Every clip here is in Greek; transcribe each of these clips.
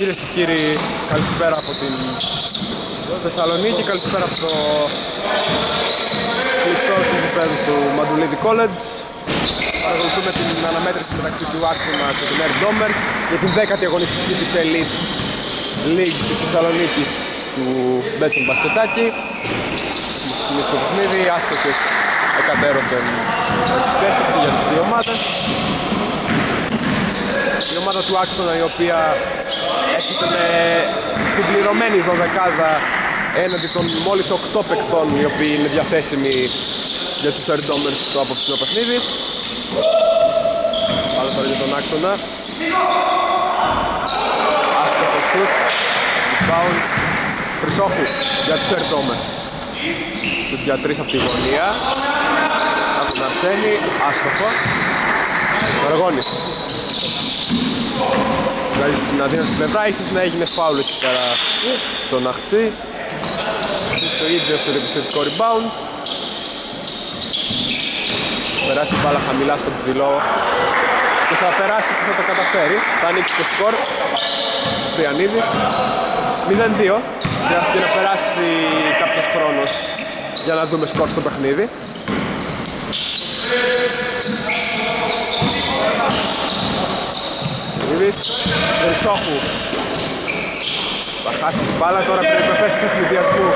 Κυρίες και κύριοι, καλησπέρα από την Θεσσαλονίκη, καλησπέρα από το κλειστό του γηπέδου του Μαντουλίδη College. Παρακολουθούμε την αναμέτρηση μεταξύ του Άξονα και του Air Domers για την 10η αγωνιστική της Elite League της Θεσσαλονίκης του Μπέτσον Μπασκετάκη. Στην στο παιχνίδι, άστοχες εκατέρωθεν θέσεις και για τις δύο ομάδες η ομάδα του Άξονα η οποία έχει με συμπληρωμένη δωδεκάδα έναντι των μόλις 8 παικτών οι οποίοι είναι διαθέσιμοι για τους Air στο απόψινό παιχνίδι. Πάμε τώρα για τον Άξονα. Άστοχο σουτ, rebound, Χρυσόχου για τους Air Domers. Σουτ για τρεις από τη γωνία. Από τον Αρσένη, άστοχο. Αργώνης. Βγάζει την αδύνατη στην πλευρά, ίσως να έγινε φάουλ εκεί πέρα στον Αχτσί. Στο ίδιο στο επιθετικό rebound. Περάσει μπάλα χαμηλά στον ψηλό και θα περάσει και θα το καταφέρει. Θα ανοίξει το σκορ. Τριανίδης. 0-2. Χρειάζεται να περάσει κάποιος χρόνος για να δούμε σκορ στο παιχνίδι. Ιβής, Περισσόχου Θα χάσει την μπάλα. Τώρα πρέπει να πέσει σε ευνηδιασμού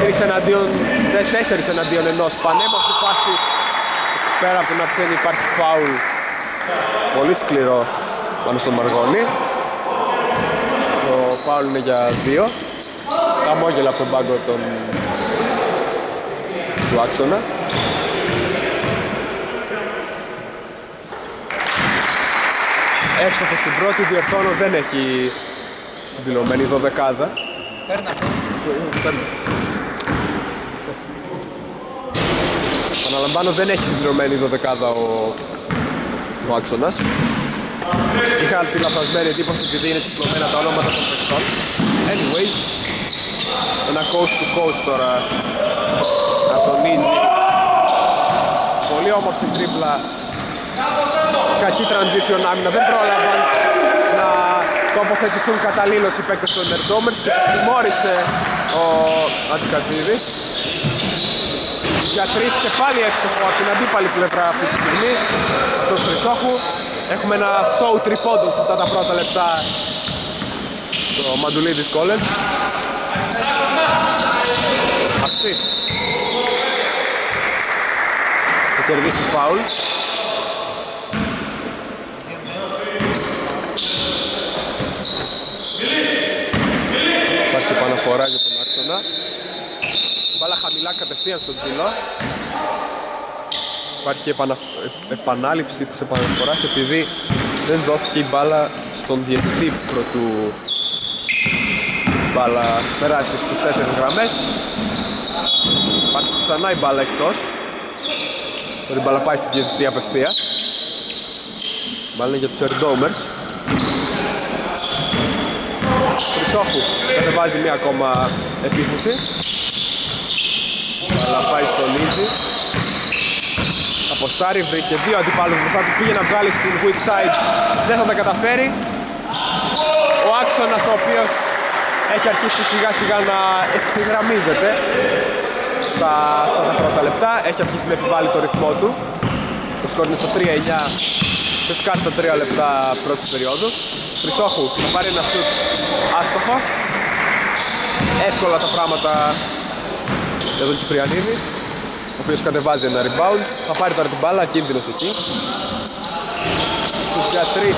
Τρεις εναντίον, τέσσερις εναντίον ενός. Πανέμορφη φάση. Πέρα από τον Αρσένη υπάρχει φάουλ. Πολύ σκληρό. Πάνω στον Μαργόνη Το φάουλ είναι για δύο. Χαμόγελα από τον πάγκο των... του άξονα Εύστοχος στην πρώτη, διορθώνω δεν έχει συμπληρωμένη δωδεκάδα. Παίρνα. Αναλαμβάνω δεν έχει συμπληρωμένη δωδεκάδα ο, ο άξονας. Είχα τη λαθασμένη εντύπωση επειδή είναι τυπλωμένα τα ονόματα των παιχτών. Anyway, ένα coast to coast τώρα να τονίζει. Πολύ όμορφη τρίπλα κακή transition άμυνα, δεν πρόλαβαν να τοποθετηθούν καταλήλως οι παίκτες του Ενερντόμερς και τους τιμώρησε ο Αντικατζίδης. Για τρεις και πάλι εύστοχο από την αντίπαλη πλευρά αυτή τη στιγμή στον Χρυσόχου. Έχουμε ένα show τριπώντων σε αυτά τα πρώτα λεπτά στο Μαντουλίδης College. Αυτής. Θα κερδίσει φάουλ. Επαναφορά για τον άξονα. Μπάλα χαμηλά κατευθείαν στον ψηλό. Υπάρχει επανα... επανάληψη της επαναφοράς επειδή δεν δόθηκε η μπάλα στον διετητή πρωτού μπάλα περάσει στις τέσσερις γραμμές. Υπάρχει ξανά η μπάλα εκτός. Η μπάλα πάει στην διετητή απευθείας. Μπάλα είναι για τους Air Χρυσόχου κατεβάζει μία ακόμα επίθεση. Αλλά πάει στο Λίζι. Αποστάρι βρήκε δύο αντιπάλους που θα του. Πήγε να βγάλει στην weak side. Δεν θα τα καταφέρει. Ο άξονας ο οποίος έχει αρχίσει σιγά σιγά να ευθυγραμμίζεται στα, στα τα πρώτα λεπτά. Έχει αρχίσει να επιβάλλει το ρυθμό του. Το σκορ είναι στο 3-9 σε σκάτι τα 3 λεπτά πρώτης περίοδου Χρυσόχου θα πάρει ένα σουτ άστοχο. Εύκολα τα πράγματα για τον Κυπριανίδη ο οποίος κατεβάζει ένα rebound. Θα πάρει τώρα την μπάλα, κίνδυνος εκεί. Στους για τρεις.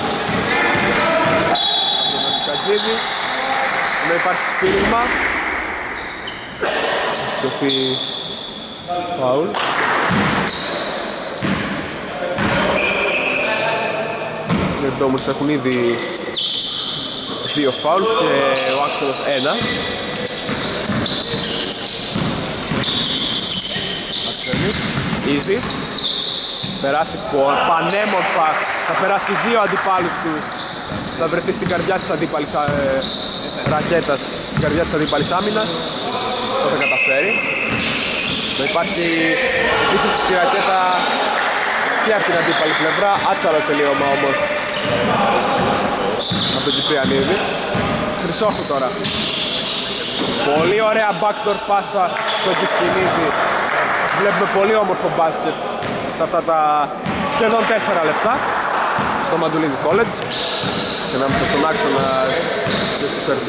Τον Καζίδη να υπάρχει σπίριγμα και φάουλ. Οι Ντόμους έχουν ήδη δύο φάουλ και ο Άξονος ένα. Easy. Περάσει πανέμορφα, θα περάσει δύο αντιπάλους του. Θα βρεθεί στην καρδιά της αντίπαλης ε, ρακέτας, στην καρδιά της αντίπαλης άμυνας. Το θα καταφέρει. Θα υπάρχει επίθεση στη ρακέτα και από την αντίπαλη πλευρά. Άτσαλο τελείωμα όμως από τον Κυπριανίδη. Χρυσόχου τώρα. Πολύ ωραία backdoor πάσα στο Κισκινίδη. Βλέπουμε πολύ όμορφο μπάσκετ σε αυτά τα σχεδόν 4 λεπτά. Στο Μαντουλίνι College. Και να είμαστε στον άξονα και στους Air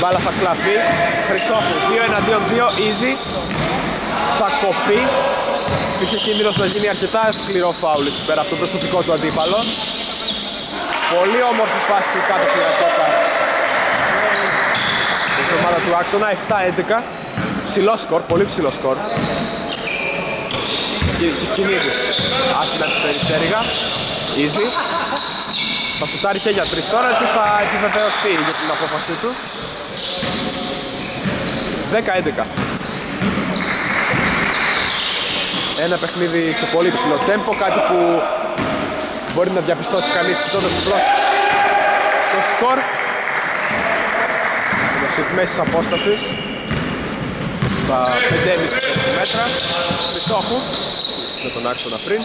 Μπάλα θα κλαθεί, Χρυσόφου, 2 εναντίον 2, easy. Θα κοπεί. Είχε κίνδυνος να γίνει αρκετά σκληρό φάουλ εκεί πέρα από το προσωπικό του αντίπαλο Πολύ όμορφη φάση κάτω από την ατόκα. Στην ομάδα του άξονα, 7-11 Ψηλό σκορ, πολύ ψηλό σκορ. Κινίδης Άσχηνα της περιστέριγα Easy. Θα σουτάρει και για τρεις τώρα και θα επιβεβαιωθεί για την απόφασή του. 10-11 ένα παιχνίδι σε πολύ ψηλό τέμπο, κάτι που μπορεί να διαπιστώσει κανείς κοιτώντας το πρώτο το σκορ. Το σουτ μέσης απόστασης. Στα 5,5 μέτρα. Χριστόχου με τον άξονα πριν.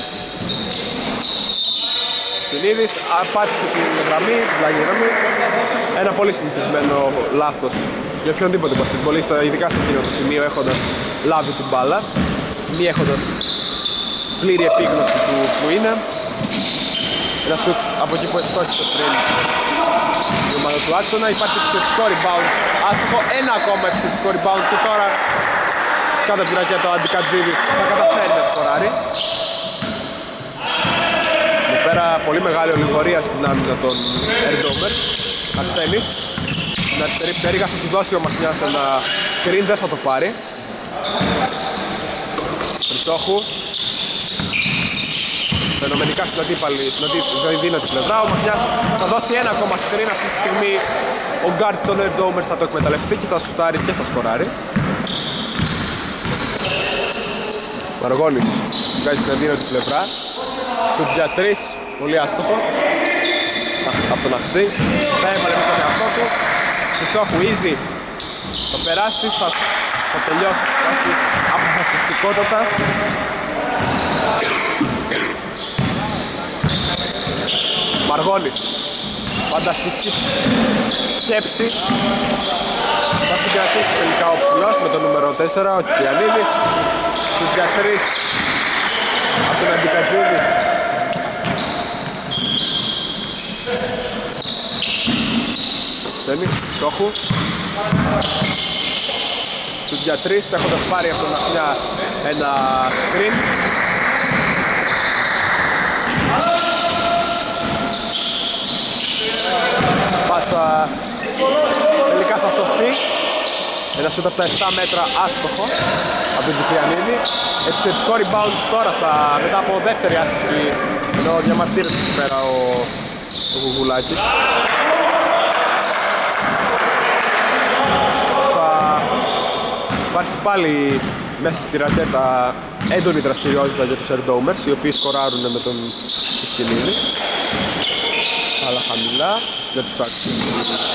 Στυλίδης απάτησε την γραμμή, την γραμμή. Ένα πολύ συνηθισμένο λάθος για οποιονδήποτε μπασκετμπολίστα, ειδικά σε εκείνο το σημείο έχοντας λάβει την μπάλα. Μη έχοντας πλήρη επίγνωση του που είναι ένα σουτ από εκεί που το πριν η ομάδα του άξονα υπάρχει επιθετικό rebound. Άστοχο ένα ακόμα επιθετικό rebound και τώρα κάτω από την ρακέτα ο Αντικατζίδης. Θα καταφέρει να σκοράρει. Εδώ πέρα πολύ μεγάλη ολιγορία στην άμυνα των Ερντόμερ Αρσένης την αριστερή πτέρυγα θα του δώσει ο Μαχιάς ένα screen δεν θα το πάρει. Χρυσόχου Φαινομενικά στην αντίπαλη, στην αντίδυνατη πλευράς. Ο Μαχιάς θα δώσει ένα ακόμα screen αυτή τη στιγμή. Ο γκαρντ των Air θα το εκμεταλλευτεί και θα σουτάρει και θα σκοράρει. Μαργόνης βγάζει στην αντίδυνατη πλευράς. Σουτ για τρεις, πολύ άστοχο. Από τον Αχτζή. Θα έβαλε με τον εαυτό του. Χρυσόχου easy. Θα περάσει, θα, θα τελειώσει. Θα έχει αποφασιστικότατα. Μαργόνης Φανταστική σκέψη. Θα συγκρατήσει τελικά ο ψηλός με το νούμερο 4 ο Κιανίδης Στους για 3 από τον Αντικατζίδη Στέλνει, στόχου. Στους για 3 έχοντας πάρει από τον Αχλιά ένα screen πάσα τελικά θα σωθεί. Ένα σούτ από τα 7 μέτρα άστοχο από τον Κυπριανίδη επιθετικό rebound τώρα θα, μετά από δεύτερη άστοχη ενώ διαμαρτύρεται εκεί πέρα ο, ο Γουγουλάκης. Θα υπάρχει πάλι μέσα στη ρακέτα έντονη δραστηριότητα για τους Air οι οποίοι σκοράρουν με τον Κυπριανίδη αλλά χαμηλά για τους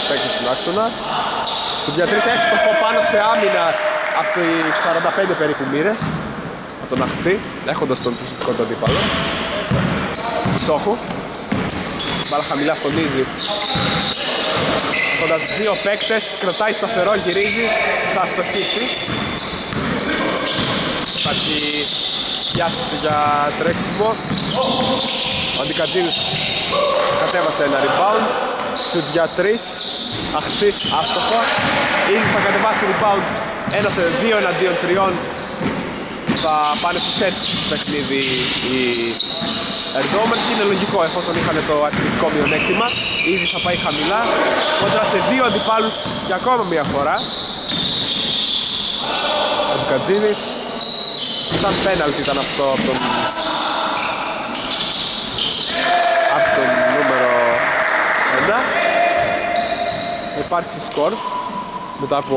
παίκτες τους άξονα. Του διατρήσει έστοχο πάνω σε άμυνα από τις 45 περίπου μοίρες από τον Αχτσί, έχοντας τον φυσικό του αντίπαλο. Σόχου. Μπάλα χαμηλά στον Ίζη. Έχοντας δύο παίκτες, κρατάει σταθερό, γυρίζει, θα στοχίσει. Υπάρχει διάθεση για τρέξιμο. Ο Αντικατζίδης κατέβασε ένα rebound Σουτ για τρεις Αχτής άστοχο. Ήδη θα κατεβάσει rebound. Ένα σε δύο εναντίον τριών. Θα πάνε στο set παιχνίδι οι Ερντόμερ και είναι λογικό εφόσον είχαν το αρχιτικό μειονέκτημα. Ήδη θα πάει χαμηλά. Κόντρα σε δύο αντιπάλους για ακόμα μια φορά. Ο Ντουκατζίδης Σαν πέναλτι ήταν αυτό από τον από τον νούμερο 1 υπάρχει σκορ μετά από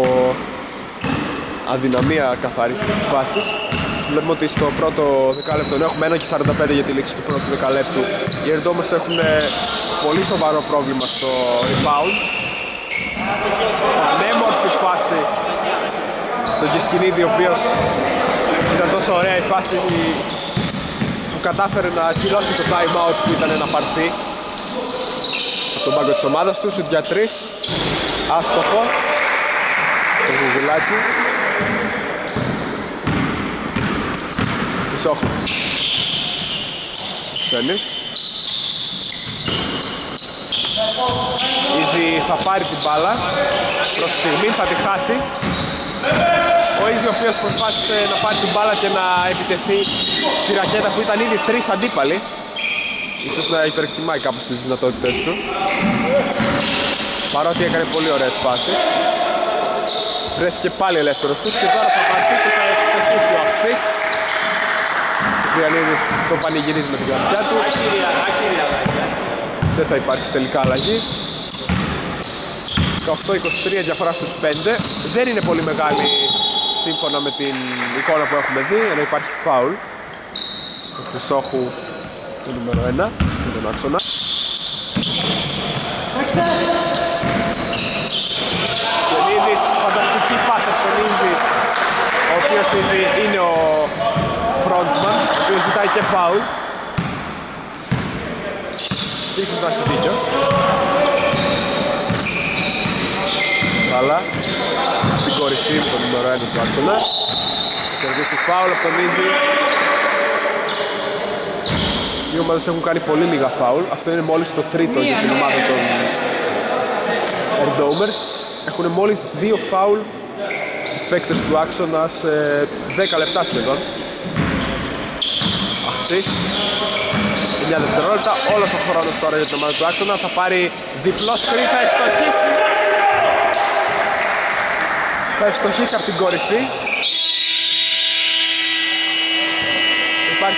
αδυναμία καθαρίσης της φάσης. Βλέπουμε ότι στο πρώτο δεκάλεπτο έχουμε 1 και 45 για τη λήξη του πρώτου δεκαλέπτου. Οι Ερντόμες έχουν πολύ σοβαρό πρόβλημα στο rebound. Πανέμορφη φάση. Στον Κισκινίδη ο οποίος ήταν τόσο ωραία η φάση που κατάφερε να ακυρώσει το time out που ήταν ένα παρτί από τον πάγκο της ομάδας τους, σουτ για τρεις, άστοχο, το γουγουλάκι. Ισόχο. Σένις. Ήδη θα πάρει την μπάλα, προς τη στιγμή θα τη χάσει. Ο Ίζη ο οποίος προσπάθησε να πάρει την μπάλα και να επιτεθεί στη ρακέτα που ήταν ήδη τρεις αντίπαλοι. Ίσως να υπερεκτιμάει κάπως τις δυνατότητες του. Παρότι έκανε πολύ ωραίες φάσεις. Βρέθηκε πάλι ελεύθερος τους και τώρα θα πάρει και θα ευστοχίσει ο Αυξής. Ο Τριανίδης το πανηγυρίζει με την καρδιά του. Δεν θα υπάρξει τελικά αλλαγή. 18-23 διαφορά στους 5. Δεν είναι πολύ μεγάλη σύμφωνα με την εικόνα που έχουμε δει, ενώ υπάρχει φάουλ. Το Χρυσόχου το νούμερο 1 με τον άξονα. Κελίδης, φανταστική πάσα στον Ίνδη, ο οποίος ήδη είναι ο frontman, ο οποίος ζητάει και φάουλ. Ίσως να έχει δίκιο. Καλά. Στην κορυφή με τον νούμερο 1 του άξονα. Κερδίσει φάουλ από τον Ίνδη. Οι ομάδες έχουν κάνει πολύ λίγα φάουλ. Αυτό είναι μόλις το τρίτο για την ομάδα των Erdomers. Έχουν μόλις δύο φάουλ οι παίκτες του άξονας σε 10 λεπτά σχεδόν. Αχσής. 9 δευτερόλεπτα. Όλος ο χρόνος τώρα για την ομάδα του άξονα. Θα πάρει διπλό σκριν, θα ευστοχίσει. Θα ευστοχίσει από την κορυφή.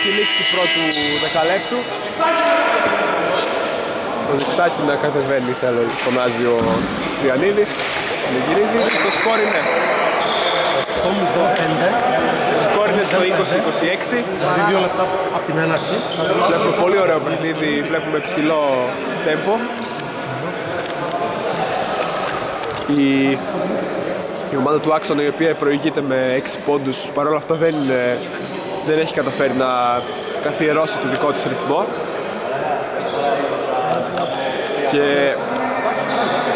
Υπάρχει λήξη πρώτου δεκαλέπτου. Το δικτάκι να κατεβαίνει θέλω, φωνάζει ο Τριανίδης. Με γυρίζει, το σκόρ είναι. Το σκόρ είναι στο 20-26. Δηλαδή δύο λεπτά από την έναρξη. Βλέπουμε πολύ ωραίο παιχνίδι, βλέπουμε ψηλό τέμπο. Η, η ομάδα του Άξονα η οποία προηγείται με 6 πόντους παρόλα αυτά δεν, είναι- δεν έχει καταφέρει να καθιερώσει το δικό της ρυθμό. Και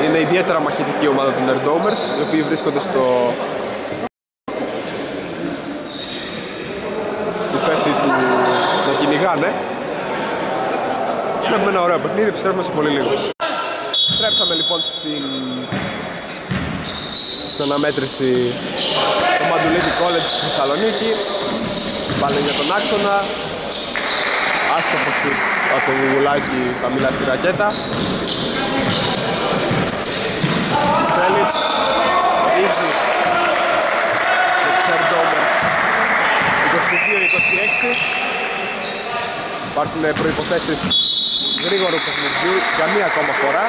είναι ιδιαίτερα μαχητική η ομάδα των Nerdomers οι οποίοι βρίσκονται στο στη θέση του να κυνηγάνε. Έχουμε ένα ωραίο παιχνίδι, επιστρέφουμε σε πολύ λίγο. Στρέψαμε λοιπόν στην, στην αναμέτρηση του Μαντουλίδη College στη Θεσσαλονίκη. Πάλι για τον άξονα. Άστοχο σου από το γουγουλάκι χαμηλά στη ρακέτα. Θέλεις. Easy. Με τους Airdomers. 22-26. Υπάρχουν προϋποθέσεις γρήγορου παιχνιδιού για μία ακόμα φορά.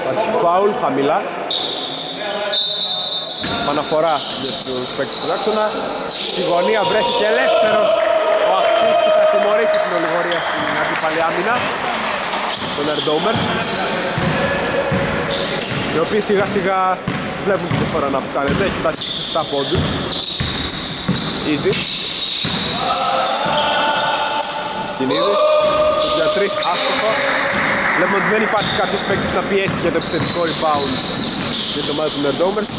Υπάρχει φάουλ χαμηλά. Αναφορά για τους παίκτες του άξονα. Στη γωνία βρέθηκε ελεύθερος ο Αχτσής που θα τιμωρήσει την ολιγορία στην αντίπαλη άμυνα. Τον Ερντόμερ. Οι οποίοι σιγά σιγά βλέπουν τη διαφορά να αυξάνεται. Έχει φτάσει στους 7 πόντους. Easy. Σκηνίδης. Το για τρεις άστοχο. Βλέπουμε ότι δεν υπάρχει κάποιος παίκτης να πιέσει για το επιθετικό rebound για το ομάδα του Nerdomers.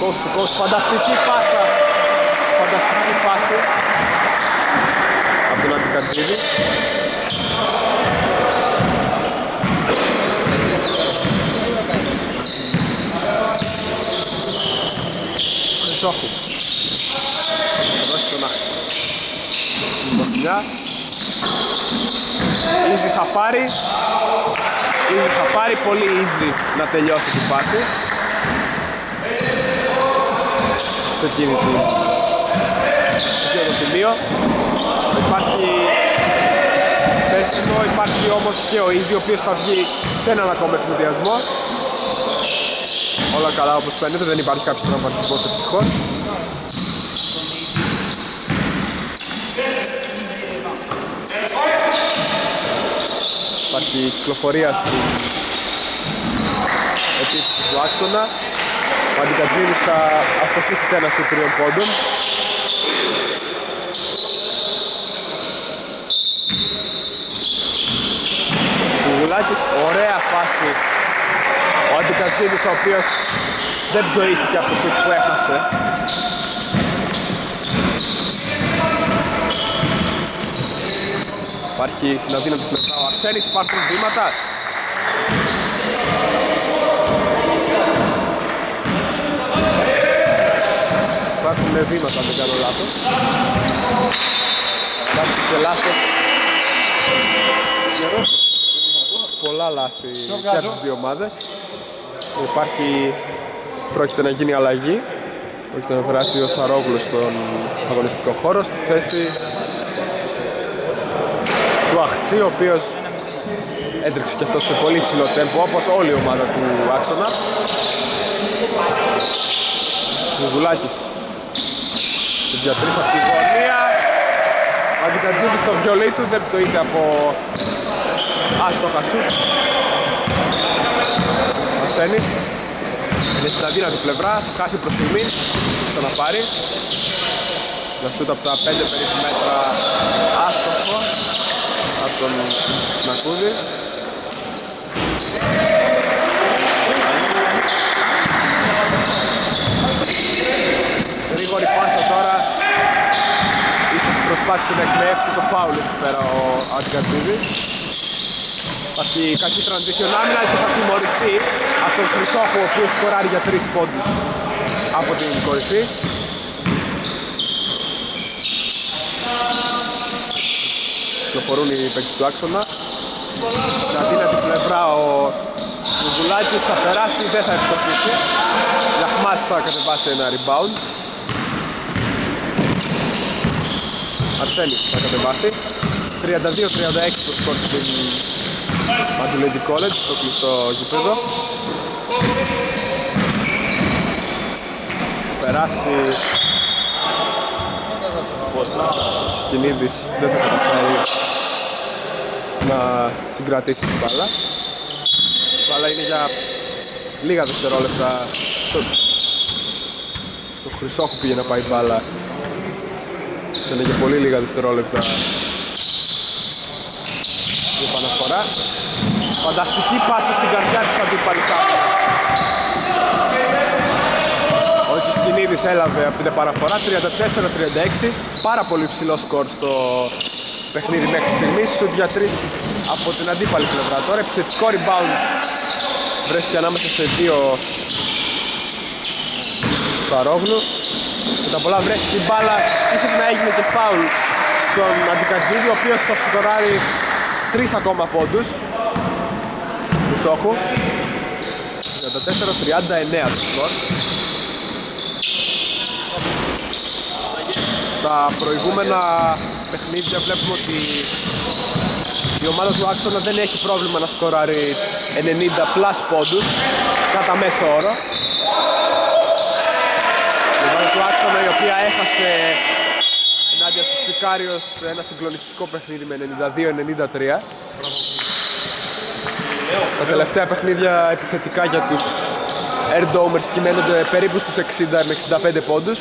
Coast to coast. Φανταστική πάσα. Φανταστική φάση. Από τον Αντικατζίδη. Χρυσόχου. Θα δώσει τον Άχη. Μπροστιά. Easy θα πάρει. Easy θα πάρει. Πολύ easy να τελειώσει τη φάση. Σε εκείνη τη... Σε εκείνο το σημείο. Υπάρχει πέσιμο, υπάρχει όμως και ο Easy ο οποίος θα βγει σε έναν ακόμα ευνηδιασμό. Όλα καλά όπως φαίνεται, δεν υπάρχει κάποιος τραυματισμός ευτυχώς. Υπάρχει κυκλοφορία στην επίθεση του άξονα. Ο Αντικατζίνης θα αστοχίσει σε ένα σου τριών πόντων. Βουλάκης, ωραία φάση. Ο Αντικατζίδης ο οποίος δεν πτωήθηκε από το σουτ που έχασε. Υπάρχει στην αδύνατη πλευρά ο Αρσένης, υπάρχουν βήματα. Υπάρχουν βήματα, αν δεν κάνω λάθος. Λάθος και λάθος. Πολλά λάθη και από τις δύο ομάδες. Υπάρχει, πρόκειται να γίνει αλλαγή. Πρόκειται να περάσει ο Σαρόγλου στον αγωνιστικό χώρο στη θέση του Αχτσί, ο οποίος έτρεξε και αυτός σε πολύ ψηλό τέμπο, όπως όλη η ομάδα του άξονα. Βουλάκης Την διατρής από τη γωνία. Ο Αντικατζίδης στο βιολί του δεν πτωείται από άστοχα σουτ. Ασένης είναι στην αδύνατη πλευρά, χάσει προς στιγμή, ξαναπάρει. Να σούτ από τα 5 περίπου μέτρα άστοχο από τον Νακούδη. Γρήγορη πάσα τώρα. Ίσως προσπάθησε να εκμεύσει το φάουλ εκεί πέρα ο Αντικατζίδης. Υπάρχει κακή transition άμυνα και θα τιμωρηθεί από τον Χρυσόχου ο οποίος σκοράρει για 3 πόντους από την κορυφή. Κυκλοφορούν οι παίκτες του άξονα. Να δίνει την πλευρά ο Βουλάκης θα περάσει, δεν θα ευκολυθεί. Λαχμάς θα κατεβάσει ένα rebound. Αρσένης θα κατεβάσει. 32-36 το σκορ στην Μαντιλέντη College, στο κλειστό γήπεδο. Περάσει Σκηνίδης δεν θα καταφέρει να συγκρατήσει την μπάλα. Η μπάλα είναι για λίγα δευτερόλεπτα στο, στο Χρυσόχου πήγε να πάει η μπάλα. Ήταν για πολύ λίγα δευτερόλεπτα η επαναφορά. Φανταστική πάσα στην καρδιά της αντίπαλης Ο Κισκινίδης έλαβε από την επαναφορά 34-36. Πάρα πολύ ψηλό σκορ στο παιχνίδι μέχρι στιγμής. Σουτ για 3 από την αντίπαλη πλευρά. Τώρα επιθετικό rebound βρέθηκε ανάμεσα σε δύο Σαρόγλου. Τα πολλά βρέθηκε η μπάλα. Ίσως να έγινε και φάουλ στον Αντικατζίδη, ο οποίος θα σκοράρει τρεις ακόμα πόντους. Του Σόχου 34-39 το σκορ. Στα προηγούμενα παιχνίδια βλέπουμε ότι η ομάδα του Άξονα δεν έχει πρόβλημα να σκοράρει 90 plus πόντους κατά μέσο όρο. η ομάδα του Άξονα η οποία έχασε ενάντια στους Φικάριος ένα συγκλονιστικό παιχνίδι με 92-93 τα τελευταία παιχνίδια επιθετικά για τους Air Domers κυμαίνονται περίπου στους 60 με 65 πόντους.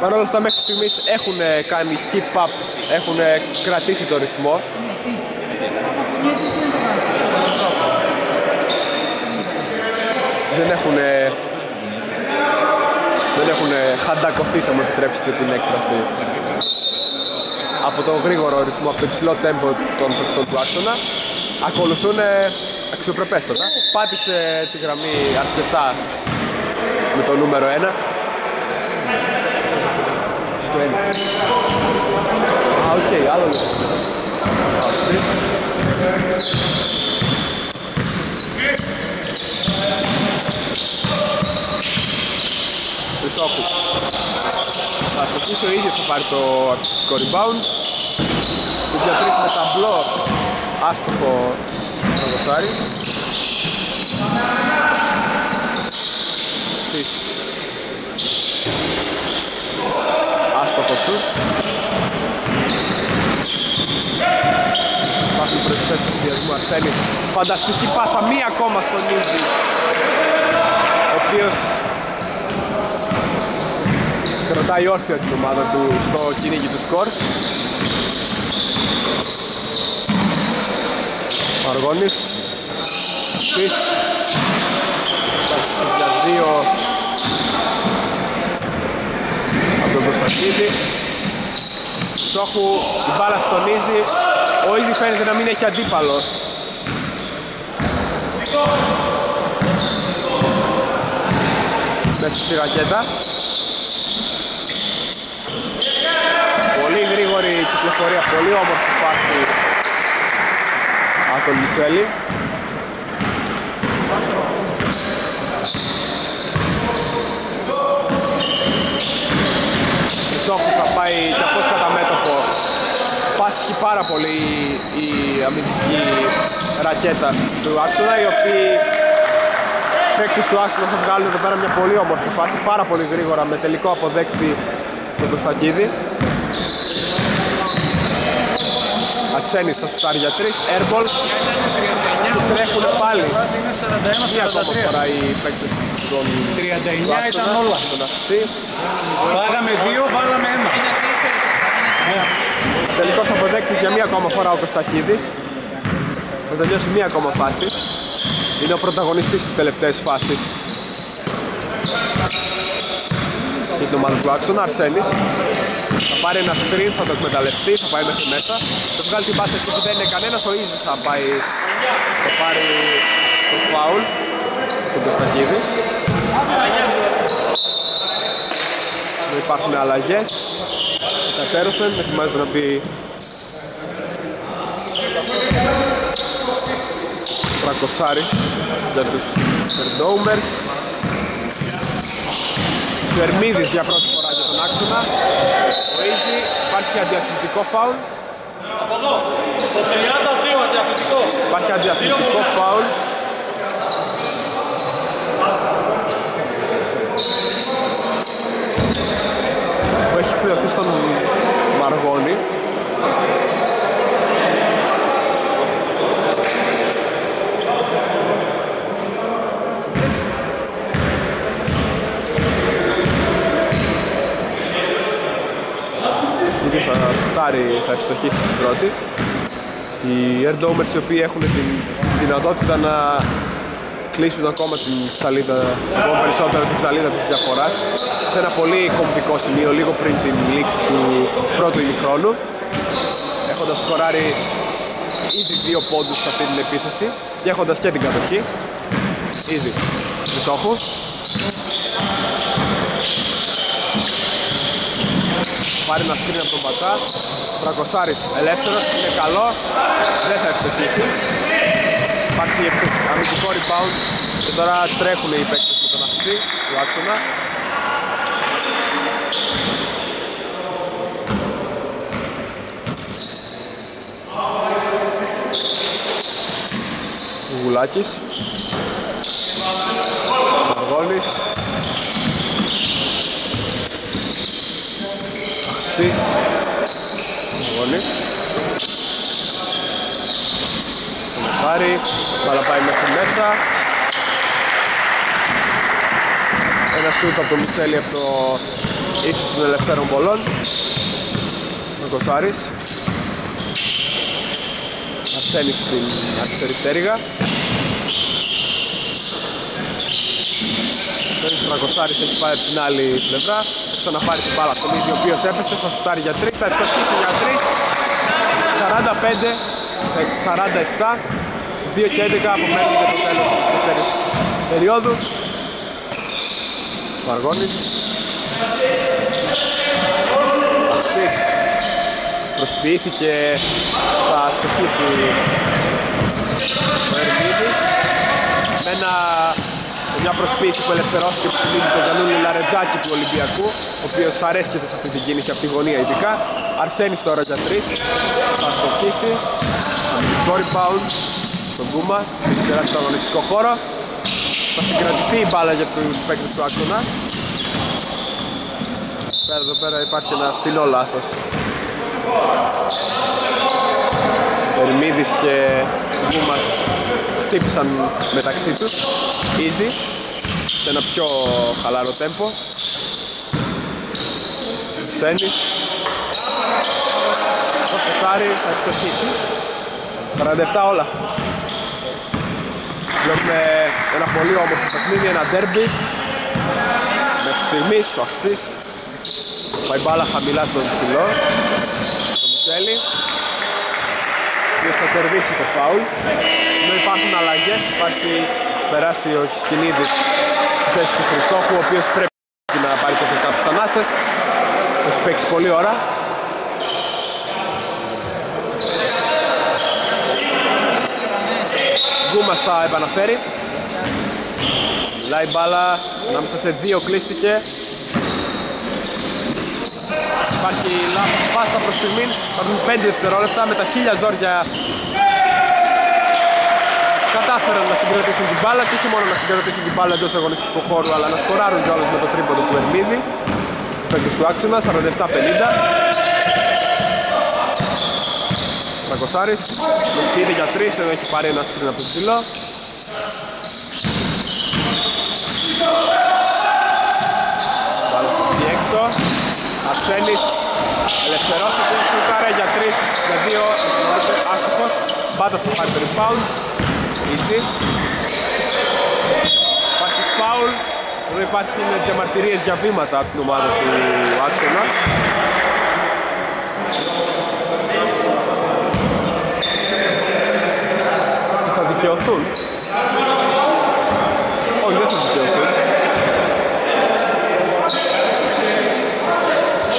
Παρ' όλα αυτά μέχρι στιγμής έχουν κάνει keep up, έχουν κρατήσει το ρυθμό. Δεν έχουν δεν έχουν χαντακωθεί θα μου επιτρέψετε την έκφραση. Από το γρήγορο ρυθμό, από το υψηλό τέμπο των παιχτών του άξονα ακολουθούν αξιοπρεπέστατα. Πάτησε τη γραμμή αρκετά με το νούμερο 1 Α, οκ, άλλο λίγο Χριστόφου Θα στοχίσει ο ίδιος θα πάρει το αρχικό rebound. Τους διατρήσει με ταμπλό άστοχο το δοσάρι Άστοχο σου Υπάρχουν προϋποθέσεις του συνδυασμού Αρσένης. Φανταστική πάσα μία ακόμα στον Νίζη Ο οποίος κρατάει όρθιο την ομάδα του στο κυνήγι του σκορ. Αργώνης. Αξής για δύο. Από τον Κωνσταντίδη Σόχου η μπάλα στον Ίζη ο Ίζη φαίνεται να μην έχει αντίπαλο. Μέσα στη ρακέτα πολύ γρήγορη κυκλοφορία πολύ όμορφη φάση. Από τον Μιτσέλη Σόχου θα πάει και αυτός κατά μέτωπο. Πάσχει πάρα πολύ η αμυντική ρακέτα του άξονα οι οποίοι παίκτες του άξονα θα βγάλουν εδώ πέρα μια πολύ όμορφη φάση πάρα πολύ γρήγορα με τελικό αποδέκτη τον Κωνστακίδη Αξένης θα σουτάρει για τρεις, airball και τρέχουν πάλι. Μία ακόμα φορά οι παίκτες των 39 ήταν όλα. τον Αχτή Φάγαμε δύο, βάλαμε ένα. Τελικός αποδέκτης για μία ακόμα φορά ο Κωστακίδης. Θα τελειώσει μία ακόμα φάση. Είναι ο πρωταγωνιστής στις τελευταίες φάσεις Και το ομάδα του άξονα, Αρσένης. Θα πάρει ένα screen, θα το εκμεταλλευτεί, θα πάει μέχρι μέσα. Θα βγάλει την πάσα εκεί που δεν είναι κανένας Ο Ίζης θα πάει, θα πάρει το φάουλ Τον Κωστακίδη Δεν υπάρχουν αλλαγές. Κατέρωσεν, ετοιμάζεται να μπει. Τρακοσάρης για τους Περντόουμερς Φερμίδης για πρώτη φορά για τον άξονα. Ο Ίζη, υπάρχει αντιαθλητικό φάουλ. Από εδώ, στο 32 αντιαθλητικό. Υπάρχει αντιαθλητικό φάουλ. Που έχει χρεωθεί στον Μαργόνη Ήδη θα σουτάρει, θα ευστοχίσει στην πρώτη. Οι Air Domers οι οποίοι έχουν την δυνατότητα να κλείσουν ακόμα την ψαλίδα, ακόμα περισσότερο την ψαλίδα της διαφοράς σε ένα πολύ κομβικό σημείο λίγο πριν την λήξη του πρώτου ημιχρόνου έχοντας σκοράρει ήδη δύο πόντους σε αυτή την επίθεση και έχοντας και την κατοχή. Ήδη. Τους στόχου πάρει ένα σκριν από τον Πατσά Τρακοσάρης ελεύθερος, είναι καλό δεν θα ευστοχίσει υπάρχει αμυντικό rebound και τώρα τρέχουν οι παίκτες με τον αυτή του άξονα. Γουλάκης. Μαργόλης Αχτσής Μαργόλη Τον πάρει. Μπάλα πάει μέχρι μέσα. Ένα σούτ από το Μισέλη από το ύψος των ελευθέρων πολλών. Ο Κοσάρης Ασθένει στην αριστερή πτέρυγα. Θέλει ο Τραγκοσάρης έχει πάει από την άλλη πλευρά Ώστε να πάρει την μπάλα στον ίδιο ο οποίος έπεσε Θα σουτάρει για τρεις, θα ευστοχίσει για τρεις. 45, 47 2 και 11 απομένουν για το τέλος της δεύτερης περίοδου. Μαργώνης Αυτής προσποιήθηκε θα στοχίσει ο Ερμίδης με ένα μια προσποίηση που ελευθερώθηκε που θυμίζει τον Γιαννούλη Λαρετζάκη του Ολυμπιακού ο οποίος αρέσκεται σε αυτή την κίνηση από τη γωνία ειδικά. Αρσένης τώρα για τρεις. Θα στοχίσει. Αμυντικό rebound στον Κούμα έχει περάσει στο αγωνιστικό χώρο. Θα συγκρατηθεί η μπάλα για τους παίκτες του άξονα πέρα εδώ πέρα υπάρχει ένα φθηνό λάθος. Ερμίδης και Γκούμας χτύπησαν μεταξύ τους. Easy. Σε ένα πιο χαλαρό τέμπο Σένις το φωτάρι θα ευστοχίσει 47 όλα. Βλέπουμε ένα πολύ όμορφο παιχνίδι, ένα derby. Μέχρι στιγμής ο Αστής Πάει μπάλα χαμηλά στον ψηλό. Το Μιχέλη Και θα κερδίσει το φάουλ. Ενώ υπάρχουν αλλαγές Υπάρχει περάσει ο Χισκινίδης Στη θέση του Χρυσόχου Ο οποίος πρέπει να πάρει και κάποιες ανάσες Έχει παίξει πολλή ώρα. Γκούμας θα επαναφέρει. Μιλάει μπάλα, ανάμεσα σε δύο κλείστηκε Υπάρχει λάθος. Πάσα προς στιγμήν, υπάρχουν 5 δευτερόλεπτα με τα χίλια ζόρια. Κατάφεραν να συγκρατήσουν την μπάλα και όχι μόνο να συγκρατήσουν την μπάλα εντός αγωνιστικού χώρου αλλά να σκοράρουν κιόλας με το τρίποντο του Ερμίδη παίκτης του άξονα, 47-50 Τραγκοσάρης, με για 3 ενώ έχει πάρει ένα σκριν από το ψηλό. Βάλω στη έξω. Αρσένης ελευθερώσει την σούταρε για 3, για 2, άστοχος. Πάντα στο πάρει το rebound. Easy. Υπάρχει foul. Εδώ υπάρχουν διαμαρτυρίες για βήματα από την ομάδα του Άξονα. Θα δικαιωθούν. Όχι, δεν θα δικαιωθούν.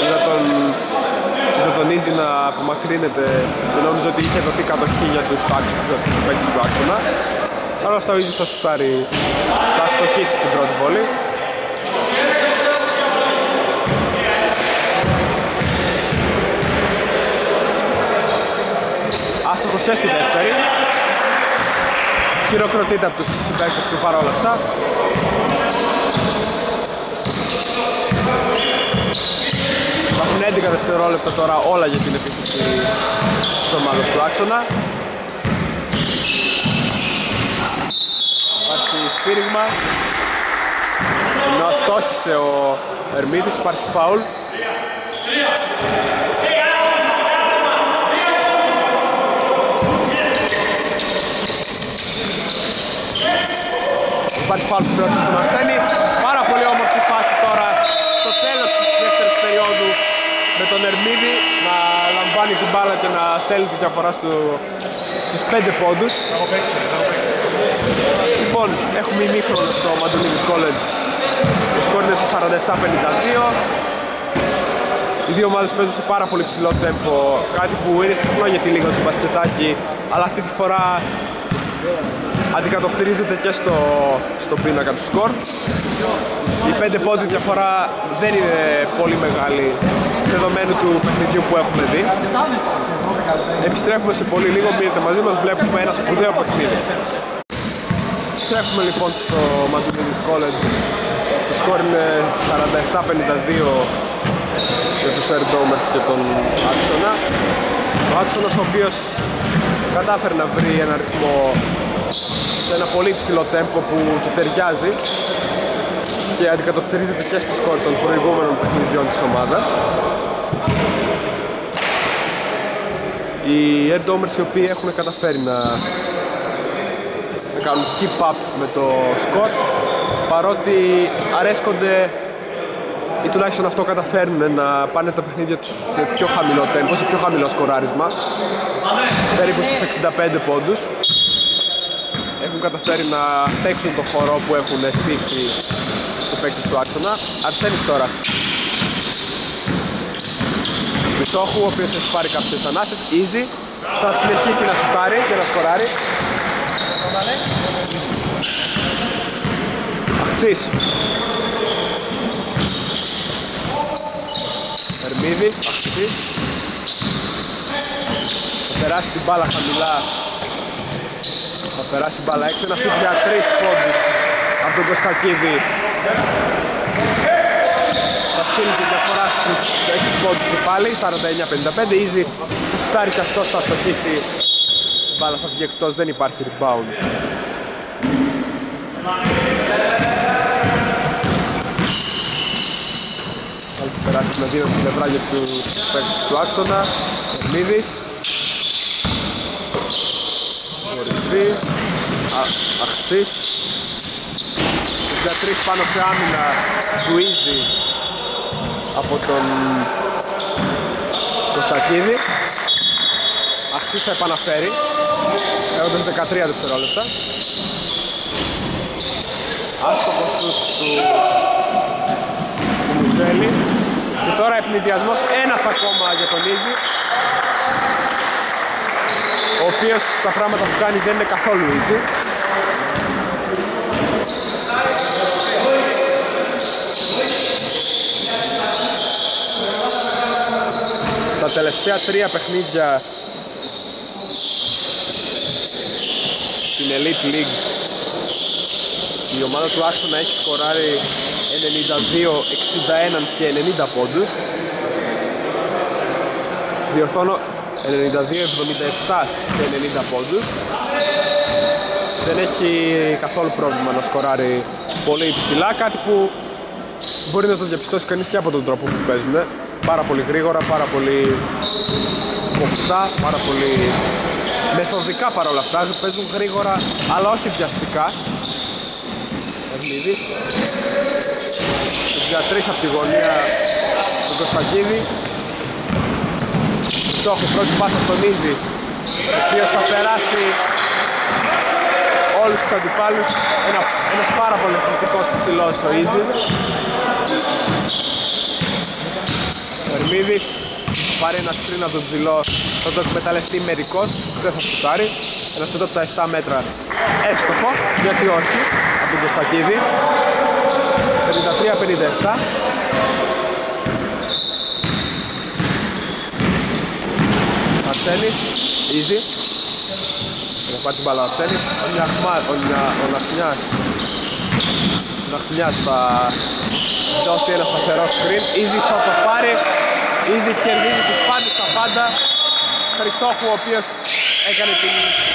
Είδα τον, είδα τον Ίζη να απομακρύνεται και νόμιζα ότι είχε δοθεί κατοχή για τους παίκτες του άξονα. Παρ' όλα αυτά ο Ίζης θα σουτάρει, θα στοχίσει στην πρώτη βόλη. Άστοχος και στη δεύτερη χειροκροτείται από τους συμπαίκτες του παρόλα αυτά. Υπάρχουν 11 δευτερόλεπτα τώρα όλα για την επίθεση της ομάδας του άξονα. Υπάρχει σφύριγμα. Ενώ αστόχησε ο Ερμίδης, υπάρχει φάουλ. Υπάρχει φάουλ που πρέπει στον Αρσένη. Πάρα πολύ όμορφη φάση τώρα στο τέλος της δεύτερης περίοδου με τον Ερμίδη να λαμβάνει την μπάλα και να στέλνει τη διαφορά στο, στους 5 πόντους. Λοιπόν, έχουμε ημίχρονο στο Μαντουλίδης College. Το σκόρ είναι στο 47-52. Οι δύο ομάδες παίζουν σε πάρα πολύ ψηλό τέμπο, κάτι που είναι συχνό για τη λίγα του μπασκετάκι, αλλά αυτή τη φορά αντικατοπτρίζεται και στο, στο πίνακα του σκορ. Η 5 πόντι διαφορά δεν είναι πολύ μεγάλη δεδομένου του παιχνιδιού που έχουμε δει. Επιστρέφουμε σε πολύ λίγο, μείνετε μαζί μας, βλέπουμε ένα σπουδαίο παιχνίδι. Επιστρέφουμε λοιπόν στο Ματζουνίδης College. Το σκορ είναι 47-52 για τους Air Domers και τον Άξονα. Ο Άξονας ο οποίος κατάφερε να βρει ένα ρυθμό σε ένα πολύ ψηλό τέμπο που του ταιριάζει και αντικατοπτρίζεται και στο σκορ των προηγούμενων παιχνιδιών της ομάδας. Οι Air Domers οι οποίοι έχουν καταφέρει να, να κάνουν keep up με το σκορ παρότι αρέσκονται ή τουλάχιστον αυτό καταφέρνουν να πάνε τα παιχνίδια τους σε πιο χαμηλό τέμπο, σε πιο χαμηλό σκοράρισμα. Περίπου στους 65 πόντους. Έχουν καταφέρει να παίξουν το χορό που έχουν στήσει στο παίκτη του άξονα Αρσένης τώρα Μισόχου, ο οποίος έχει πάρει κάποιες ανάσες, easy. Θα συνεχίσει να σουτάρει και να σκοράρει. Αχτσής. Ερμίδη, Αχτσής. Θα περάσει την μπάλα χαμηλά. Θα περάσει μπάλα έξω, ένα σουτ για τρεις πόντους από τον Κωστακίδη. Θα στείλει τη διαφορά στους 6 πόντους του πάλι, 49-55, easy. Θα στάρει και αυτός θα στοχίσει. Η μπάλα θα βγει εκτός, δεν υπάρχει rebound. Θα περάσει με δύο στην πλευρά για τους παίκτες του άξονα. Ερμίδης. Ηδη, Αχτσής. 63 πάνω σε άμυνα του Ίζη από τον Κωστακίδη. Αχτσής θα επαναφέρει, έχοντας 13 δευτερόλεπτα. Άστοχος του του Μουζέλη. Και τώρα ευνηδιασμός ένας ακόμα για τον Ίζη ο οποίος τα πράγματα που κάνει δεν είναι καθόλου easy. Τελευταία τρία παιχνίδια στην Elite League. Η ομάδα του Άξονα έχει σκοράρει 92, 61 και 90 πόντους. Διορθώνω 92, 77 και 90 πόντους. Δεν έχει καθόλου πρόβλημα να σκοράρει πολύ υψηλά κάτι που μπορεί να το διαπιστώσει κανείς και από τον τρόπο που παίζουν πάρα πολύ γρήγορα, πάρα πολύ κοφτά, πάρα πολύ μεθοδικά παρόλα αυτά. Παίζουν γρήγορα αλλά όχι βιαστικά. Ευλίδης για τρεις από τη γωνία του Κωνσταντίνη. Στόχο, πρώτη πάσα στον Ίζη ο οποίος θα περάσει όλους τους αντιπάλους. Ένα, ένας πάρα πολύ εθνικός ψηλός ο Ίζης ο Ερμίδης πάρει ένα σκριν από τον ψηλό θα το εκμεταλλευτεί μερικός δεν θα σουτάρει ένα σουτ από τα 7 μέτρα εύστοχο γιατί όχι από τον Κωστακίδη 53-57 Αρσένης, easy. Να πάρει την μπάλα ο Αρσένης. Ο Νιαχμάς, ο, Νια, ο Ναχμιάς. Ο Ναχμιάς θα δώσει ένα σταθερό screen. Easy θα το πάρει. Easy κερδίζει τους πάντες τα πάντα. Χρυσόχου ο οποίος έκανε την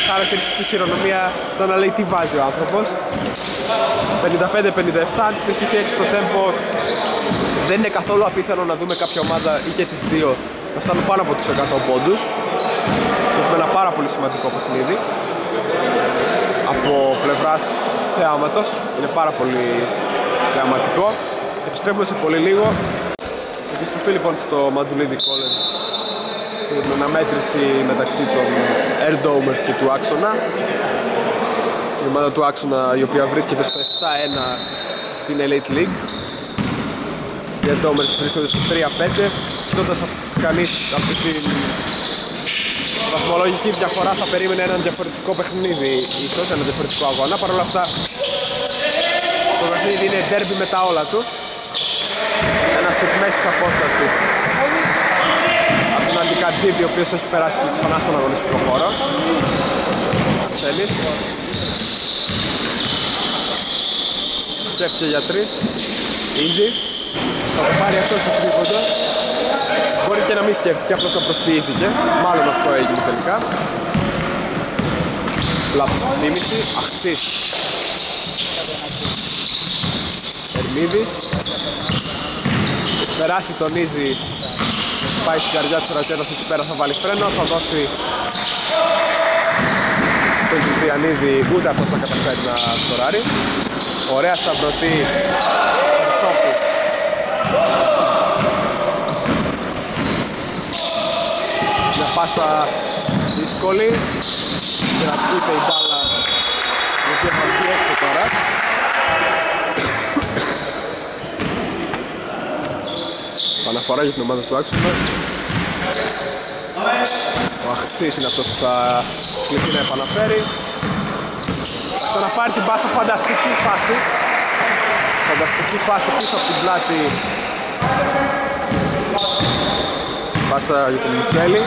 χαρακτηριστική χειρονομία σαν να λέει τι βάζει ο άνθρωπος. 55-57, αν συνεχίσει έτσι το τέμπο δεν είναι καθόλου απίθανο να δούμε κάποια ομάδα ή και τις δύο να φτάνουν πάνω από τους 100 πόντους. Έχουμε ένα πάρα πολύ σημαντικό παιχνίδι. Από πλευράς θεάματος είναι πάρα πολύ θεαματικό. Επιστρέφουμε σε πολύ λίγο επιστροφή λοιπόν στο Μαντουλίδη College την αναμέτρηση μεταξύ των Air Domers και του Άξονα. Η ομάδα του Άξονα η οποία βρίσκεται στο 7-1 στην Elite League. Οι Air Domers βρίσκονται στο 3-5 κοιτώντας κανείς αυτή την βαθμολογική διαφορά θα περίμενε έναν διαφορετικό παιχνίδι ίσως, ένα διαφορετικό αγώνα. Παρ' όλα αυτά το παιχνίδι είναι derby με τα όλα τους. Ένα σουτ μέσης απόστασης. Από τον Αντικατζίδη ο οποίος έχει περάσει ξανά στον αγωνιστικό χώρο. Θέλεις. Σκέφτηκε για τρεις. Easy. Θα το πάρει αυτό στο τρίποντο. Μπορεί και να μην σκέφτηκε, απλώς το προσποιήθηκε Μάλλον αυτό έγινε τελικά. Λαπτήμηση, αχτής. Ερμίδης Περάσει τον Ίζη Πάει στην καρδιά του ρακέτας εκεί πέρα θα βάλει φρένο Θα δώσει στον Κυπριανίδη ούτε αυτός θα καταφέρει να σκοράρει. Ωραία σταυρωτή Χρυσόπου Μια πάσα δύσκολη. Κρατείται η μπάλα η οποία θα βγει έξω τώρα φορά για την ομάδα του άξονα. Ο Αχτσής είναι αυτός που θα κληθεί να επαναφέρει. Θα πάρει την πάσα φανταστική φάση. Φανταστική φάση πίσω από την πλάτη. Πάσα για τον Μικέλη.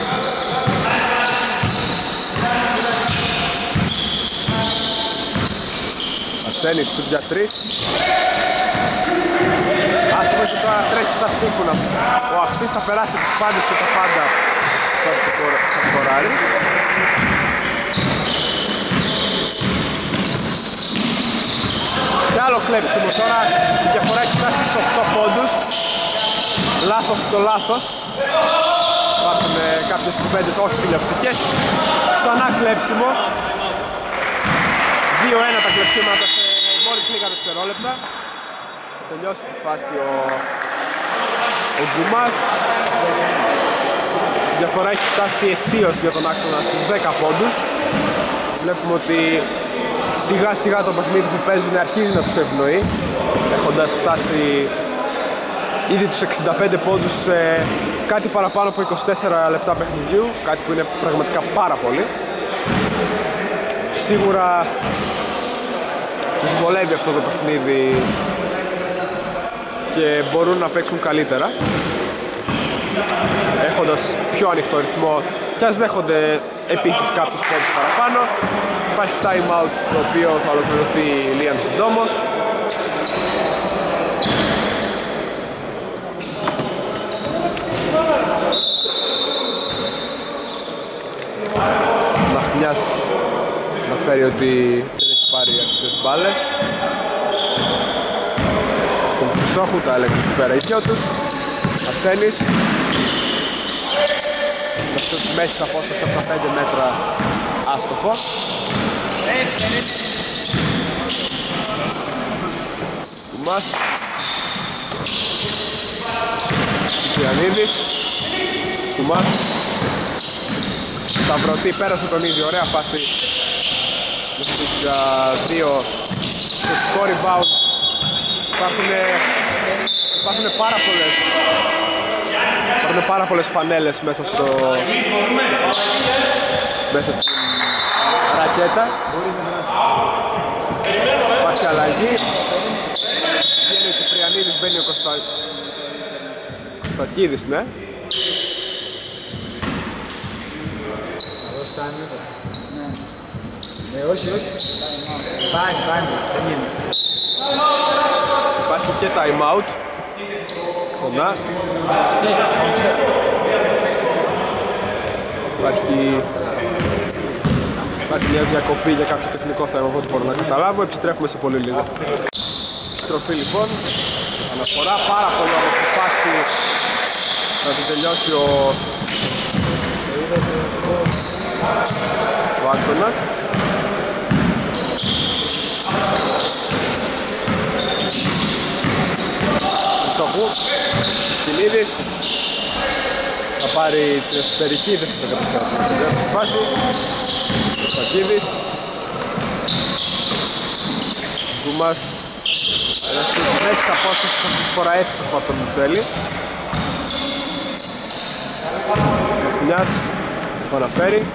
Ασένης του 3 Άστομα και τώρα τρέχεις σαν σύμφωνας. Ο αυτής θα περάσει τις πάντες και τα πάντα θα σκοράρει. Και άλλο κλέψιμο τώρα, η διαφορά έχει φτάσει στους 8 πόντους. Λάθος το λάθος. Υπάρχουν ε, κάποιες κουβέντες όχι τηλεοπτικές. Ξανά κλέψιμο. 2-1 τα κλεψίματα σε μόλις λίγα δευτερόλεπτα. Τελειώσει τη φάση ο, ο Γκουμάς. Η διαφορά έχει φτάσει αισίως για τον άξονα στους 10 πόντους. Βλέπουμε ότι σιγά σιγά το παιχνίδι που παίζουν αρχίζει να τους ευνοεί έχοντας φτάσει ήδη τους 65 πόντους σε κάτι παραπάνω από 24 λεπτά παιχνιδιού κάτι που είναι πραγματικά πάρα πολύ σίγουρα τους βολεύει αυτό το παιχνίδι και μπορούν να παίξουν καλύτερα έχοντας πιο ανοιχτό ρυθμό και ας δέχονται επίσης κάποιους πόντους παραπάνω. Υπάρχει time out το οποίο θα ολοκληρωθεί λίγαν συντόμως Μαχμιάς να φέρει ότι δεν έχει πάρει αρκετές μπάλες στον Χρυσόχου τα έλεγαν εκεί πέρα. Οι δυο τους. Αρσένης με αυτός τη μέση απόσταση από τα 5 μέτρα άστοχο. Κουμάς Κυριανίδης Κουμάς Σταυρωτή πέρασε τον ίδιο, ωραία φάση με στους δύο. Θετικό rebound υπάρχουν, υπάρχουν πάρα πολλές υπάρχουν πάρα πολλές φανέλες μέσα στο μέσα στην ρακέτα υπάρχει αλλαγή βγαίνει ο Κυπριανίδης, μπαίνει ο Κωνστα... Κωνστακίδης, ναι Ναι, όχι, όχι. Πάει, πάει, δεν γίνεται. Υπάρχει και time out. Ξανά. Υπάρχει... Υπάρχει μια διακοπή για κάποιο τεχνικό θέμα από ό,τι μπορώ να καταλάβω. Επιστρέφουμε σε πολύ λίγο. Στροφή λοιπόν. Αναφορά πάρα πολύ όμορφη φάση. Θα την τελειώσει ο... Ο Άξονας. Χριστόφου Σκυλίδης θα πάρει την εσωτερική δεν θα καταφέρει την δεύτερη φάση. Σακίδης Γκούμας ένας στις μέσης απόστασης αυτή τη φορά εύστοχο από τον Μουτσέλη Μιας το αναφέρει.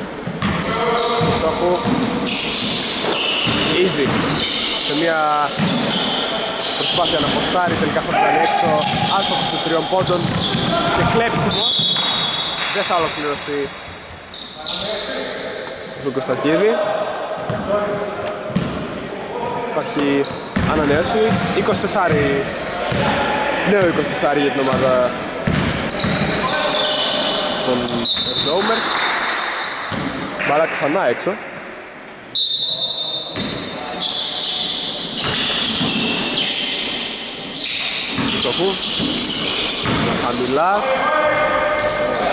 Χριστόφου Easy. Σε μια προσπάθεια να ποστάρει τελικά θα βγάλει έξω. Άστοχος των τριών πόντων και κλέψιμο. Δεν θα ολοκληρωθεί στον Κωνσταντίδη. Υπάρχει ανανέωση 24 νέο 24 για την ομάδα των Rovers μπάλα ξανά έξω Χριστόφου Χαμηλά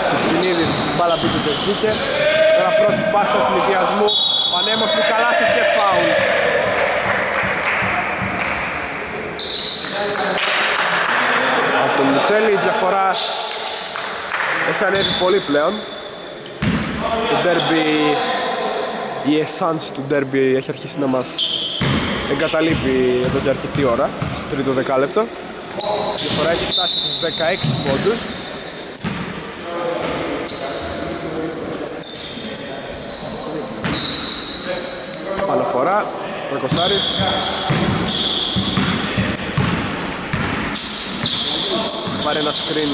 Χριστινίδης μπάλα μπήκε και βγήκε. Τώρα πρώτη πάσα εθνικιασμού Πανέμορφη καλάθι και φάουλ. Από τον Μουτσέλη η διαφορά έχει ανέβει πολύ πλέον. Το derby η essence του derby έχει αρχίσει να μας εγκαταλείπει εδώ και αρκετή ώρα στο τρίτο δεκάλεπτο η διαφορά έχει φτάσει στους 16 πόντους. Παναφορά, Τρακοστάρης. Πάρει ένα screen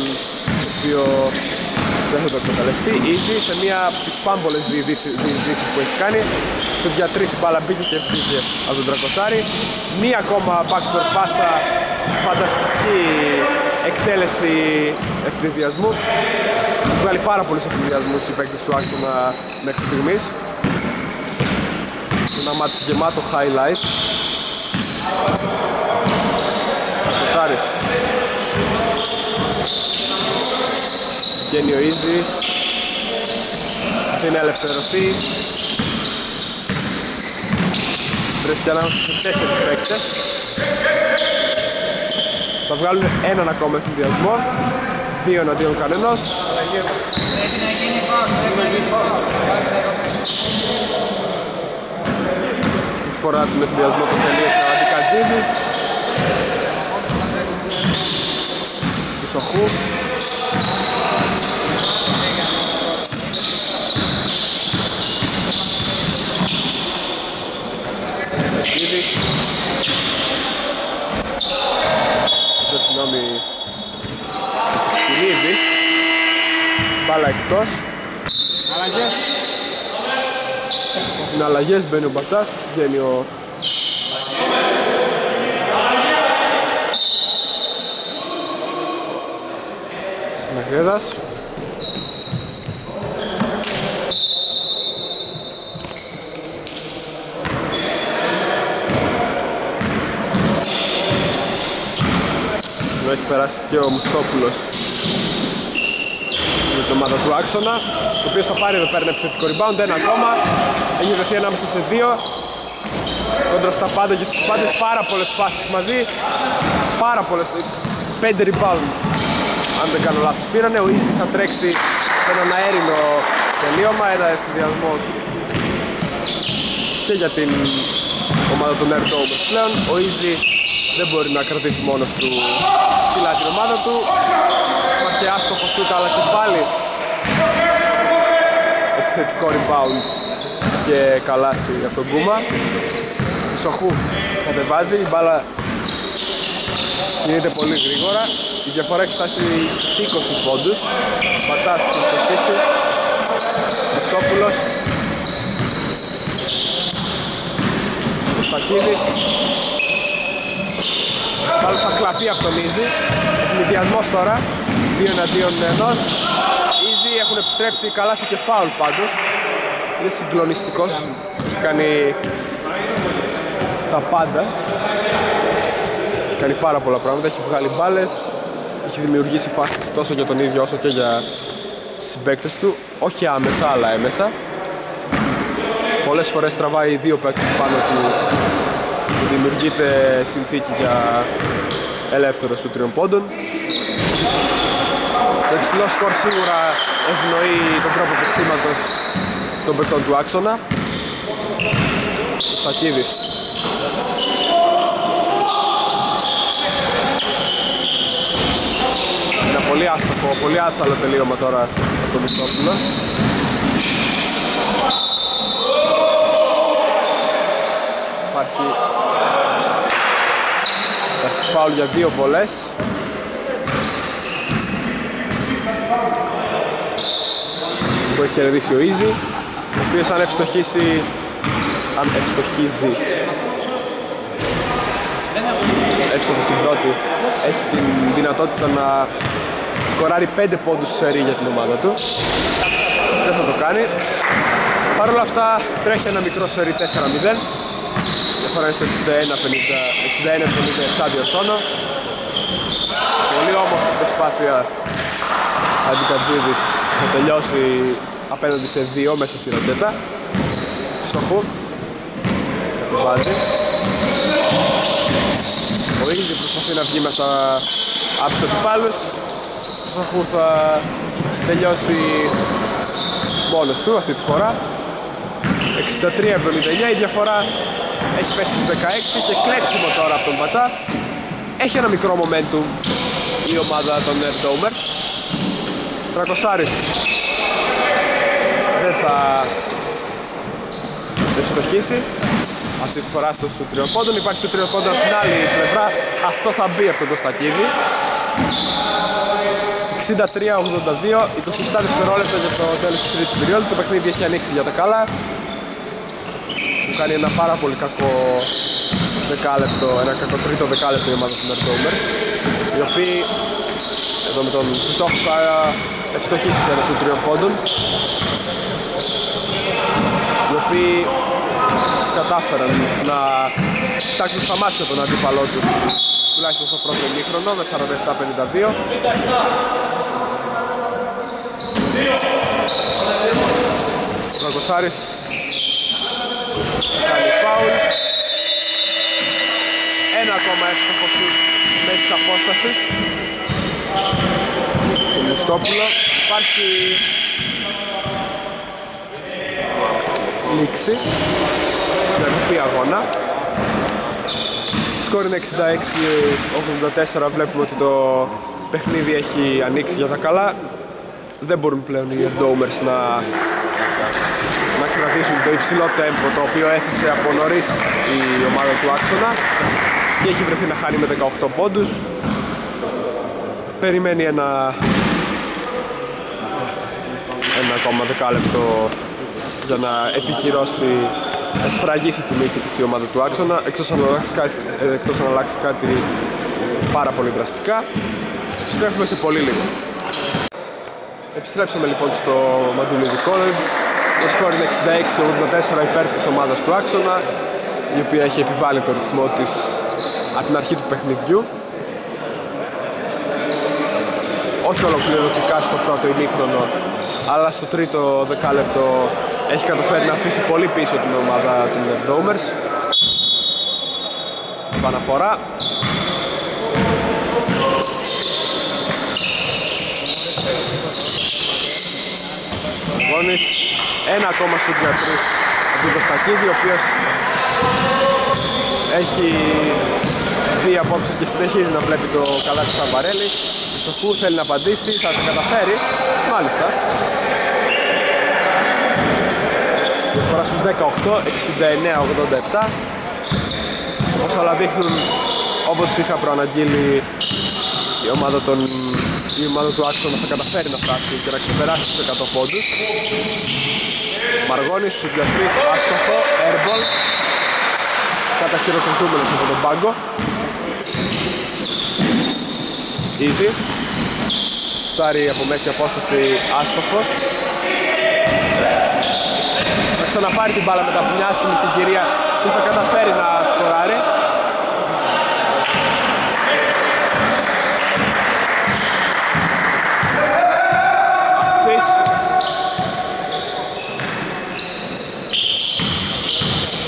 το οποίο δεν θα το εκμεταλλευτεί. Easy σε μια από τις πάμπολες διειδήσεις που έχει κάνει. Στο διατρήσει μπάλα μπήκε και ευθύγε από τον Τρακοστάρη. Μία ακόμα backdoor πάσα φανταστική εκτέλεση ευνηδιασμού. Έχει βγάλει πάρα πολλούς ευνηδιασμούς οι παίκτες του Άξονα μέχρι στιγμής. Ένα μάτι γεμάτο highlight. Κοτάρης. Βγαίνει ο Easy. Αφήνει ελευθερωθεί. βρέθηκε ανάμεσα σε τέσσερις παίκτες. Θα βγάλουν έναν ακόμα συνδυασμό. Δύο εναντίον κανενός. Πρέπει να γίνει φάουλ, πρέπει να γίνει φάουλ. Τη φορά του συνδυασμό το τελείωσε ο Αντικατζίδης. Ισοχού. Αντικατζίδης. Αυτό συγγνώμη. Κιλίδης. Μπάλα εκτός. Αλλαγές. Είναι αλλαγές, μπαίνει ο Μπατάς, βγαίνει ο... Μαγρέδας. Έχει περάσει και ο Μουστόπουλος. Με την ομάδα του Άξονα ο οποίος θα πάρει εδώ πέρα ένα επιθετικό rebound, ένα ακόμα. Έχει βρεθεί ανάμεσα σε δύο. Κόντρα στα πάντα και στους πάντες πάρα πολλές φάσεις μαζί. Πάρα πολλές, πέντε rebounds. Αν δεν κάνω λάθος πήρανε, ο Easy θα τρέξει σε έναν αέρινο τελείωμα, ένα συνδυασμό και για την ομάδα του Nerd Overs πλέον, ο Easy δεν μπορεί να κρατήσει μόνος του ψηλά την ομάδα του. Υπάρχει άστοχος σούτ αλλά και πάλι επιθετικό rebound και καλάθι για τον Κούμα. Σοχού κατεβάζει, η μπάλα κινείται πολύ γρήγορα. Η διαφορά έχει φτάσει 20 πόντους. Πατάς στο στήση Χριστόπουλος Στακίδης Πάλι θα κλαπεί από τον Easy Εθνικιασμός τώρα. Δύο εναντίον ενός. Easy έχουν επιστρέψει καλά και φάουλ πάντως. Είναι συγκλονιστικός. Έχει κάνει τα πάντα. Έχει κάνει πάρα πολλά πράγματα. Έχει βγάλει μπάλες. Έχει δημιουργήσει φάσεις τόσο για τον ίδιο όσο και για συμπαίκτες του. Όχι άμεσα αλλά έμεσα. Πολλές φορές τραβάει δύο παίκτες πάνω του που δημιουργείται συνθήκη για ελεύθερο σου τριών πόντων. Το υψηλό σκορ σίγουρα ευνοεί τον τρόπο παίξήματος των παιχτών του άξονα. Ο Στακίδης. Ένα πολύ άστοχο, πολύ άτσαλο τελείωμα τώρα από τον Μισθόπουλο. Υπάρχει Υπάρχει φάουλ για δύο βολές. Που έχει κερδίσει ο Easy ο οποίος αν ευστοχίσει αν ευστοχίζει. Εύστοχος στην πρώτη. Έχει την δυνατότητα να σκοράρει 5 πόντους σε σερί για την ομάδα του. Δεν θα το κάνει. Παρ' όλα αυτά τρέχει ένα μικρό σερί 4-0 Διαφορά είναι στο 61-50 διορθώνω Πολύ όμορφη προσπάθεια Αντικατζίδης. Να τελειώσει απέναντι σε δύο μέσα στη ρογκέτα Στοχού Κατεβάζει Ο ίδιος προσπαθεί να βγει μέσα από τους αντιπάλους Στοχού θα τελειώσει μόνος του αυτή τη φορά. 63-79 η διαφορά έχει πέσει στους 16 και κλέψιμο τώρα από τον Πατά. Έχει ένα μικρό momentum η ομάδα των Nerdomer Τρακοσάρης δεν θα ευστοχίσει αυτή τη φορά στο τριών πόντων υπάρχει το τριών πόντων από την άλλη πλευρά. Αυτό θα μπει από τον Κωστακίδη 63-82, 27 δευτερόλεπτα για το τέλος της τρίτης περίοδου. Το παιχνίδι έχει ανοίξει για τα καλά. Μου κάνει ένα πάρα πολύ κακό δεκάλεπτο, ένα κακό τρίτο δεκάλεπτο η ομάδα του Νερντόμερ. Οι οποίοι εδώ με τον Χρυσόφου θα ευστοχίσει σε ένα σου τριών πόντων. Οι οποίοι κατάφεραν να φτάξουν στα μάτια τον αντίπαλό τους τουλάχιστον στο πρώτο ημίχρονο με 47-52 Ο Κοσάρης κάνει φάουλ ακόμα εύστοχο σου μέσα της απόστασης. Το Μουστόπουλο. Υπάρχει λήξη. Για δική αγώνα. Σκόρ είναι 66-84. Βλέπουμε ότι το παιχνίδι έχει ανοίξει για τα καλά. Δεν μπορούν πλέον οι Doomers να, να κρατήσουν το υψηλό τέμπο το οποίο έθεσε από νωρίς η ομάδα του άξονα. Και έχει βρεθεί να χάνει με 18 πόντους. Περιμένει ένα, ένα ακόμα δεκάλεπτο για να επικυρώσει να σφραγίσει τη νίκη της η ομάδα του άξονα εκτός αν αλλάξει, ε, εκτός αν αλλάξει κάτι πάρα πολύ δραστικά. Επιστρέφουμε σε πολύ λίγο. Επιστρέψαμε λοιπόν στο Μαντουλίδη College το σκορ είναι 66-84 υπέρ της ομάδας του άξονα η οποία έχει επιβάλει το ρυθμό της από την αρχή του παιχνιδιού. Όχι ολοκληρωτικά στο πρώτο ημίχρονο αλλά στο τρίτο δεκάλεπτο έχει καταφέρει να αφήσει πολύ πίσω την ομάδα του Doomers Παναφορά Γόνης ένα ακόμα στο για από τον Κωστακίδη ο οποίος έχει δει απόψε και συνεχίζει να βλέπει το καλά του Σαμπαρέλη Σοφού θέλει να απαντήσει, θα το καταφέρει. Μάλιστα. Διαφορά στους 18, 69-87 όπως όλα δείχνουν όπως είχα προαναγγείλει η ομάδα, των, η ομάδα του Άξονα θα καταφέρει να φτάσει και να ξεπεράσει τους 100 πόντους Μαργώνης, Σουδιαστρής, άστοχο, airball. Καταχειροκροτούμενος από τον πάγκο. Easy. Στάρει από μέση απόσταση άστοχος. Θα ξαναπάρει την μπάλα μετά από μια άσχημη συγκυρία που θα καταφέρει να σκοράρει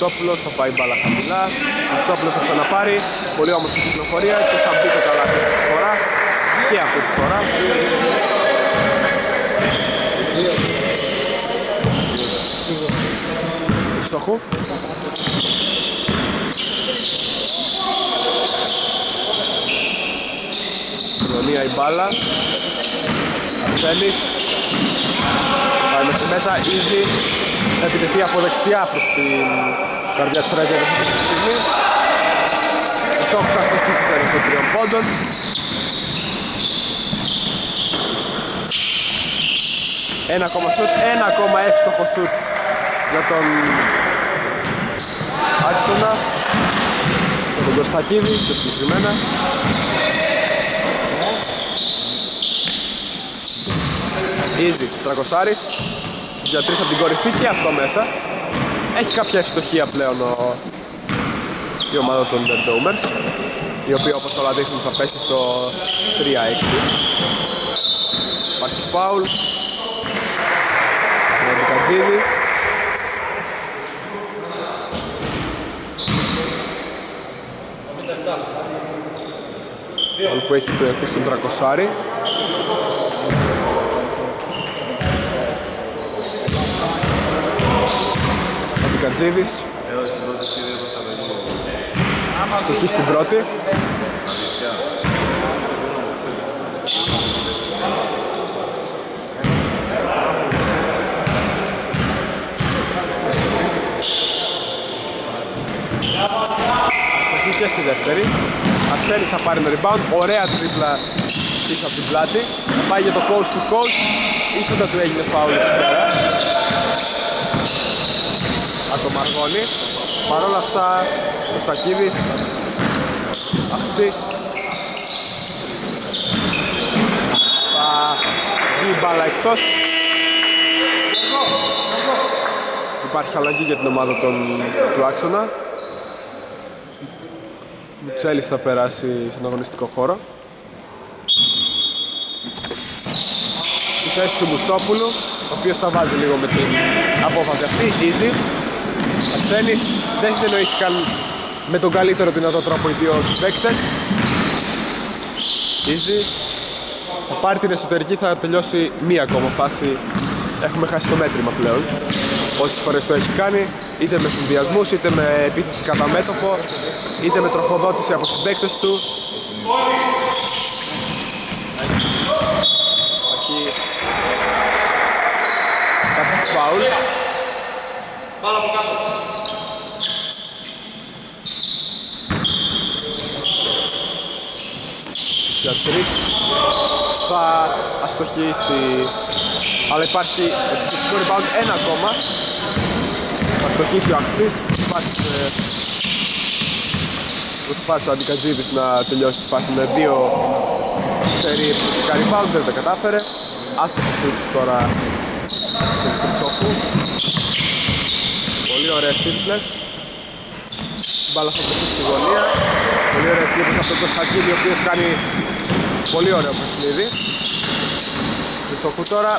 Χριστόπουλος θα πάει μπάλα χαμηλά Χριστόπουλος θα ξαναπάρει. Πολύ όμορφη κυκλοφορία και θα μπει το καλάθι αυτή τη φορά και αυτή τη φορά. Στόχο. Κοινωνία η μπάλα. Αρσένης Πάει μέχρι μέσα, easy. Θα επιτεθεί από δεξιά προς την καρδιά της Ρέτια αυτή τη στιγμή. Ο Σόκ θα στοχίσει σε αριθμό τριών πόντων. Ένα ακόμα σουτ, ένα ακόμα εύστοχο σουτ για τον Άξονα για τον Κωστακίδη πιο συγκεκριμένα Easy, τρακοσάρις για τρεις από την κορυφή και αυτό μέσα έχει κάποια ευστοχία πλέον ο... η ομάδα των The Domers η οποία όπως όλα δείχνουν θα πέσει στο 3-6 Υπάρχει φάουλ. Ο Μπικατζίδη Φάουλ που έχει προερθεί στον Τρακοσάρη Κατζίδης Στοχή στην πρώτη. Στοχή και στη δεύτερη. Αρσένης θα πάρει το rebound. Ωραία τρίπλα πίσω από την πλάτη. Θα πάει για το coast to coast. Ίσως δεν του έγινε φάουλ από το Μαργόλη. Παρ' όλα αυτά ο Στακίδης Αυτής. Θα βγει μπάλα εκτός. Υπάρχει αλλαγή για την ομάδα των, του Άξονα. Μουτσέλης θα περάσει στον αγωνιστικό χώρο. Στη θέση του Μουστόπουλου ο οποίος θα βάζει λίγο με την απόφαση αυτή, easy Ασθένης δεν συνεννοήθηκαν με τον καλύτερο δυνατό τρόπο οι δύο παίκτες. Easy. Θα πάρει την εσωτερική, θα τελειώσει μία ακόμα φάση. Έχουμε χάσει το μέτρημα πλέον. Όσες φορές το έχει κάνει, είτε με συνδυασμούς, είτε με επίθεση κατά μέτωπο, είτε με τροφοδότηση από συμπαίκτες του. Έχει κάποιο φάουλ. Μπάλα από κάτω. για τρεις θα αστοχήσει αλλά υπάρχει επιθετικό rebound ένα ακόμα. Θα αστοχίσει ο Ακτής προσπάθησε ο Αντικατζίδης να τελειώσει τη φάση με δύο σερί επιθετικά rebound δεν τα κατάφερε. Άστοχος shoot τώρα. Του Κρυψόφου πολύ ωραίες τίτλες μπάλα θα βρεθεί στη γωνία πολύ ωραίες τίτλες από τον Κωνσταντίνη ο οποίος κάνει Πολύ ωραίο παιχνίδι. Χριστόφου τώρα.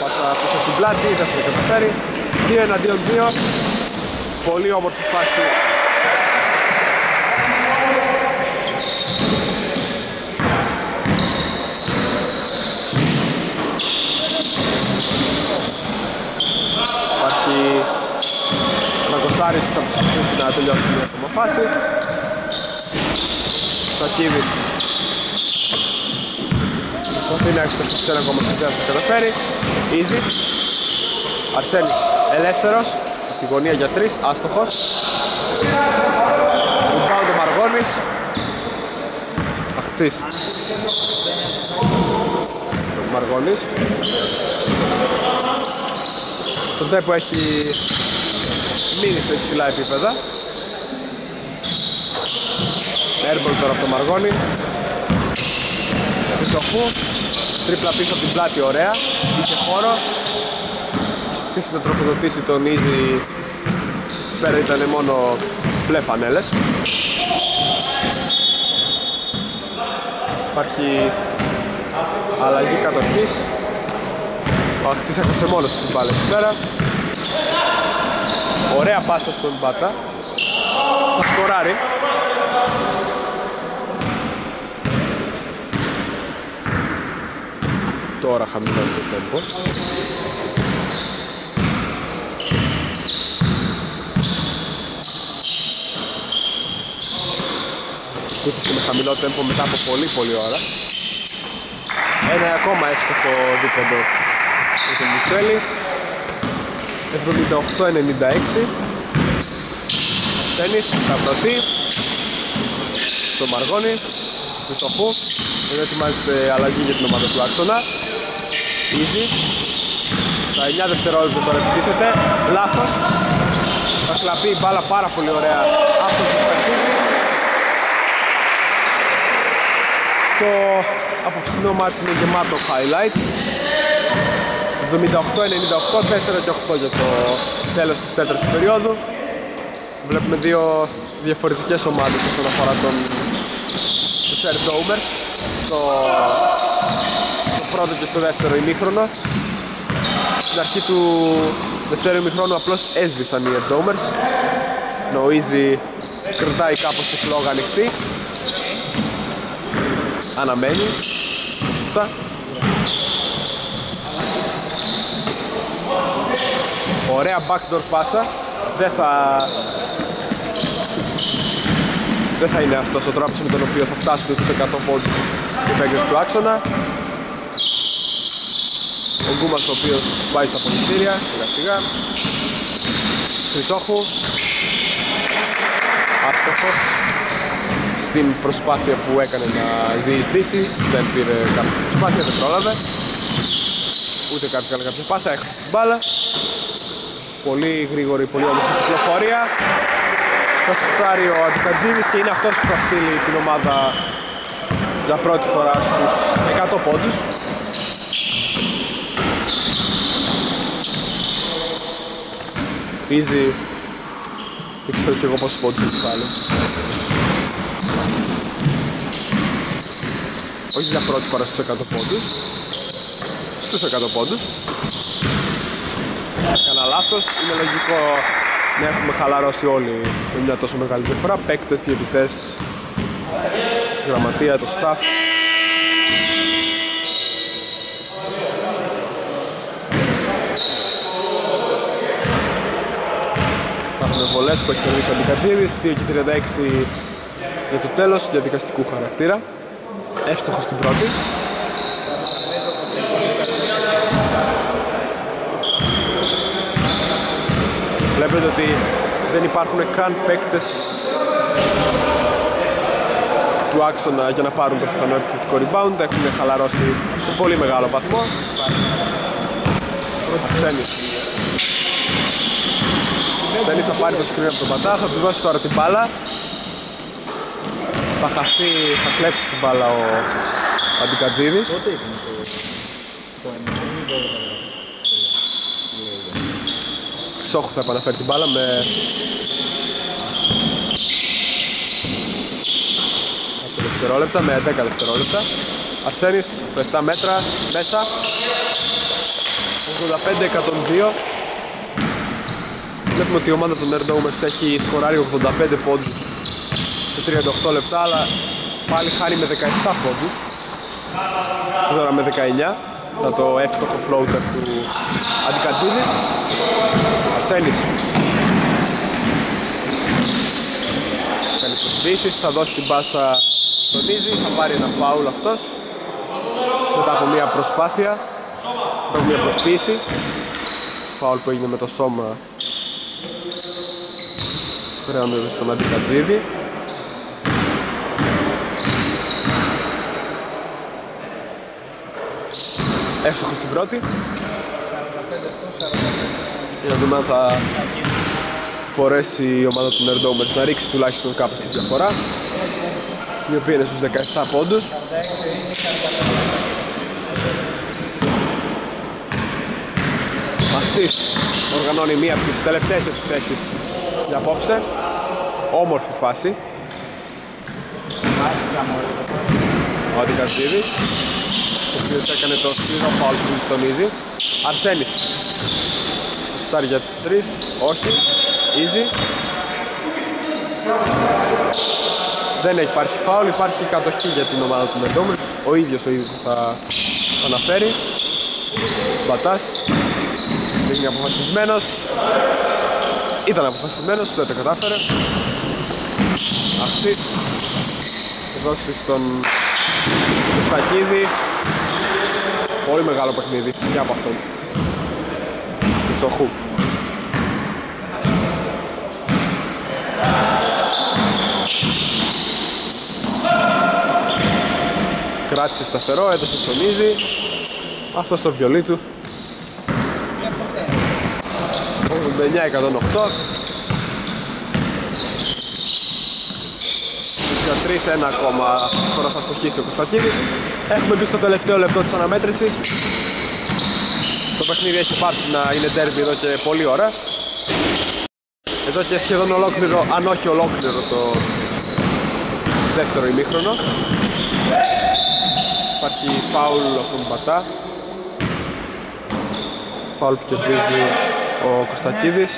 Πάσα πίσω στην πλάτη, δεν θα το καταφέρει. 2 εναντίον 2. Πολύ όμορφη φάση. Υπάρχει Τραγκοστάρης θα προσπαθήσει να τελειώσει μια ακόμα φάση. Στακίδης Προσπαθεί να εξεταστεί ένα ακόμα στο θα καταφέρει. Easy. Αρσένης ελεύθερος. Στη γωνία για τρεις, άστοχος. Rebound ο Μαργόνης. Αχτσής. Ο Μαργόνης. Το τέπο έχει μείνει σε υψηλά επίπεδα. Airball τώρα από το Μαργόνη. Χριστοφού Τρίπλα πίσω από την πλάτη, ωραία. Είχε χώρο. Αφήσει να τροφοδοτήσει τον Easy. Πέρα ήταν μόνο μπλε φανέλες. Υπάρχει αλλαγή κατοχής. Ο Αχτής έχασε μόνος την μπάλα εκεί πέρα. Ωραία πάσα στον Μπάτα. Θα σκοράρει. Τώρα χαμηλώνει το τέμπο. Κούτησε με χαμηλό τέμπο μετά από πολύ πολύ ώρα. Ένα ακόμα έστοχο δίποντο με τον Μιτσέλη. 78-96. Στένις, Σταυρωτή. Στο Μαργόνι. Του Σοφού. Δεν ετοιμάζεται αλλαγή για την ομάδα του Άξονα. Easy. Στα 9 δευτερόλεπτα τώρα επιτίθεται. Λάθος. Θα κλαπεί η μπάλα πάρα πολύ ωραία από το παιχνίδι. Το απόψινό μάτς είναι γεμάτο highlights. 78-98, 4 και 8 για το τέλος της τέταρτης περίοδου. Βλέπουμε δύο διαφορετικές ομάδες όσον αφορά τον τους Air Domers στο, στο πρώτο και στο δεύτερο ημίχρονο. Στην αρχή του δεύτερου ημίχρονου απλώς έσβησαν οι Air Domers. Ο Easy κρατάει κάπως τη φλόγα ανοιχτή. Αναμένει. Σωστά. Ωραία backdoor πάσα. Δεν θα δεν θα είναι αυτός ο τρόπος με τον οποίο θα φτάσουν τους 100 πόντους οι παίκτες του άξονα. Ο Γκούμας ο οποίος πάει στα πολιτήρια, σιγά σιγά. Χρυσόχου. Άστοχος. Στην προσπάθεια που έκανε να διεισδύσει, δεν πήρε κάποια προσπάθεια, δεν πρόλαβε. Ούτε κάποια καλά κάποια πάσα, έχασε την μπάλα. Πολύ γρήγορη, πολύ όμορφη κυκλοφορία θα σουτάρει ο Αντικατζίδης και είναι αυτός που θα στείλει την ομάδα για πρώτη φορά στους 100 πόντους. Easy. Δεν ξέρω και εγώ πόσους πόντους έχει πάλι. Όχι για πρώτη φορά στους 100 πόντους. Στους 100 πόντους. Έκανα λάθος. Είναι λογικό να έχουμε χαλαρώσει όλοι με μια τόσο μεγάλη διαφορά. Παίκτες, διαιτητές, γραμματεία, το staff. Υπάρχουν βολές που έχει κερδίσει ο Αντικατζίδης, 2 και 36 για το τέλος διαδικαστικού χαρακτήρα. Εύστοχος στην πρώτη. Ότι δεν υπάρχουν καν παίκτες του άξονα για να πάρουν το πιθανό επιθετικό rebound. Έχουν χαλαρώσει σε πολύ μεγάλο βαθμό. Αρσένης. Αρσένης θα πάρει το screen από τον Πατά, θα του δώσει τώρα την μπάλα. Θα χαθεί, θα κλέψει την μπάλα ο Αντικατζίδης. Πότε ήταν το... Το 90 Σόχου θα επαναφέρει την μπάλα με... 10 δευτερόλεπτα, με 10 δευτερόλεπτα. Αρσένης, το 7 μέτρα, μέσα. 85-102. Βλέπουμε ότι η ομάδα των Nerdomers έχει σκοράρει 85 πόντους σε 38 λεπτά, αλλά πάλι χάνει με 17 πόντους. Τώρα με 19, θα το εύστοχο floater του Αντικατζίδη. Αρσένης. Κάνει προσβήσεις, θα δώσει την πάσα στον Ίζη, θα πάρει ένα φάουλ αυτός. Μετά από μια προσπάθεια, μετά από μια προσποίηση. Φάουλ που έγινε με το σώμα. Χρεώνεται στον Αντικατζίδη. Εύστοχος στην πρώτη. Για να δούμε αν θα μπορέσει η ομάδα του Nerdomers να ρίξει τουλάχιστον κάπως τη διαφορά. Η οποία είναι στους 17 πόντους. Μαχτής οργανώνει μία από τις τελευταίες επιθέσεις για απόψε. Όμορφη φάση. Ο Αντικαστίδης ο οποίος έκανε το σκληρό φάουλ που στον Easy. Αρσένης. Στάρει για 3, όχι. Easy. Δεν έχει υπάρχει φάουλ, υπάρχει κατοχή για την ομάδα του Μεντόμρου. Ο ίδιος ο ίδιος θα αναφέρει. Μπατάς. Είναι αποφασισμένος. Ήταν αποφασισμένος, δεν το κατάφερε. Αυτής. Δώσει στον Στακίδη. Πολύ μεγάλο παιχνίδι και από αυτόν. Ισοχού. Κράτησε σταθερό, έδωσε στον Ίζη. Αυτό στο βιολί του. 89-108. Για 3-1 ακόμα τώρα θα στοχίσει ο Κωνσταντίνης. Έχουμε μπει στο τελευταίο λεπτό της αναμέτρησης. Το παιχνίδι έχει πάψει να είναι τέρμπι εδώ και πολλή ώρα. Εδώ και σχεδόν ολόκληρο, αν όχι ολόκληρο το δεύτερο ημίχρονο. Υπάρχει φάουλ από τον Πατά. Φάουλ που κερδίζει ο Κωστακίδης.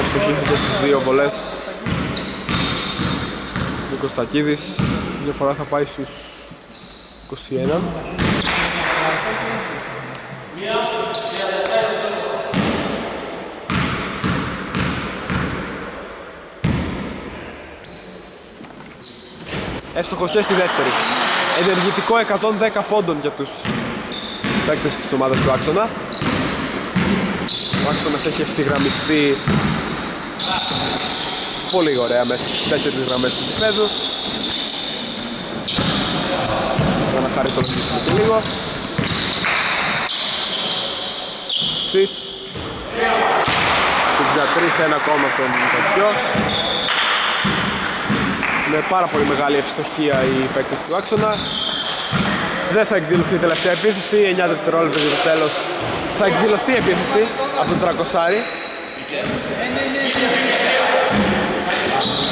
Ευστοχίζεται στις δύο βολές ο Κωστακίδης. Η διαφορά θα πάει στους 21. Εύστοχος και στη δεύτερη. Ενεργητικό 110 πόντων για τους παίκτες της ομάδας του Άξονα. Ο Άξονας έχει ευθυγραμμιστεί πολύ ωραία μέσα στις τέσσερις γραμμές του γηπέδου. Για να χαρεί το λογισμό του λίγο. Σεις. Στην ένα ακόμα από τον Κατσιό. Με πάρα πολύ μεγάλη ευστοχία οι παίκτες του άξονα. Δεν θα εκδηλωθεί η τελευταία επίθεση, 9 δευτερόλεπτα για το τέλος θα εκδηλωθεί η επίθεση από τον Τρακοσάρη.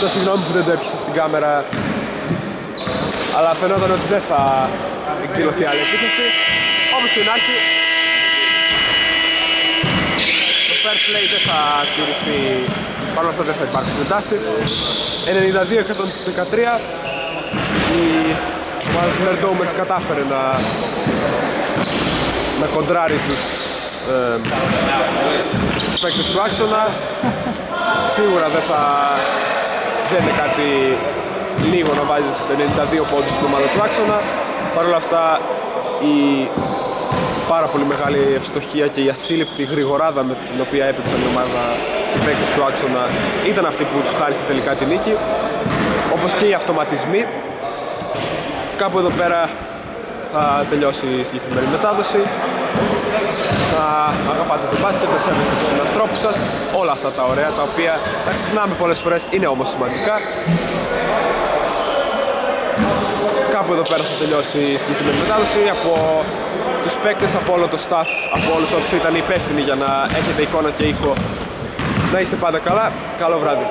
Το συγγνώμη που δεν το έπιασα στην κάμερα αλλά φαινόταν ότι δεν θα εκδηλωθεί άλλη επίθεση. Όπως και να έχει, το fair play δεν θα τηρηθεί, παρόλα αυτά δεν θα υπάρξουν εντάσεις. 92-113 η ομάδα του Nerdomers κατάφερε να, να κοντράρει τους, ε, τους παίκτες του άξονα. Σίγουρα δεν θα δεν είναι κάτι λίγο να βάζεις 92 πόντους στην ομάδα του άξονα. Παρ' όλα αυτά η πάρα πολύ μεγάλη ευστοχία και η ασύλληπτη γρηγοράδα με την οποία έπαιξαν η ομάδα οι παίκτες του άξονα ήταν αυτή που τους χάρισε τελικά τη νίκη. Όπως και οι αυτοματισμοί. Κάπου εδώ πέρα θα τελειώσει η συγκεκριμένη μετάδοση. Να αγαπάτε το μπάσκετ, να σέβεστε τους συνανθρώπους σας, όλα αυτά τα ωραία τα οποία τα ξεχνάμε πολλές φορές, είναι όμως σημαντικά. Κάπου εδώ πέρα θα τελειώσει η συγκεκριμένη μετάδοση από τους παίκτες, από όλο το staff, από όλους όσους ήταν υπεύθυνοι για να έχετε εικόνα και ήχο. Να είστε πάντα καλά, καλό βράδυ.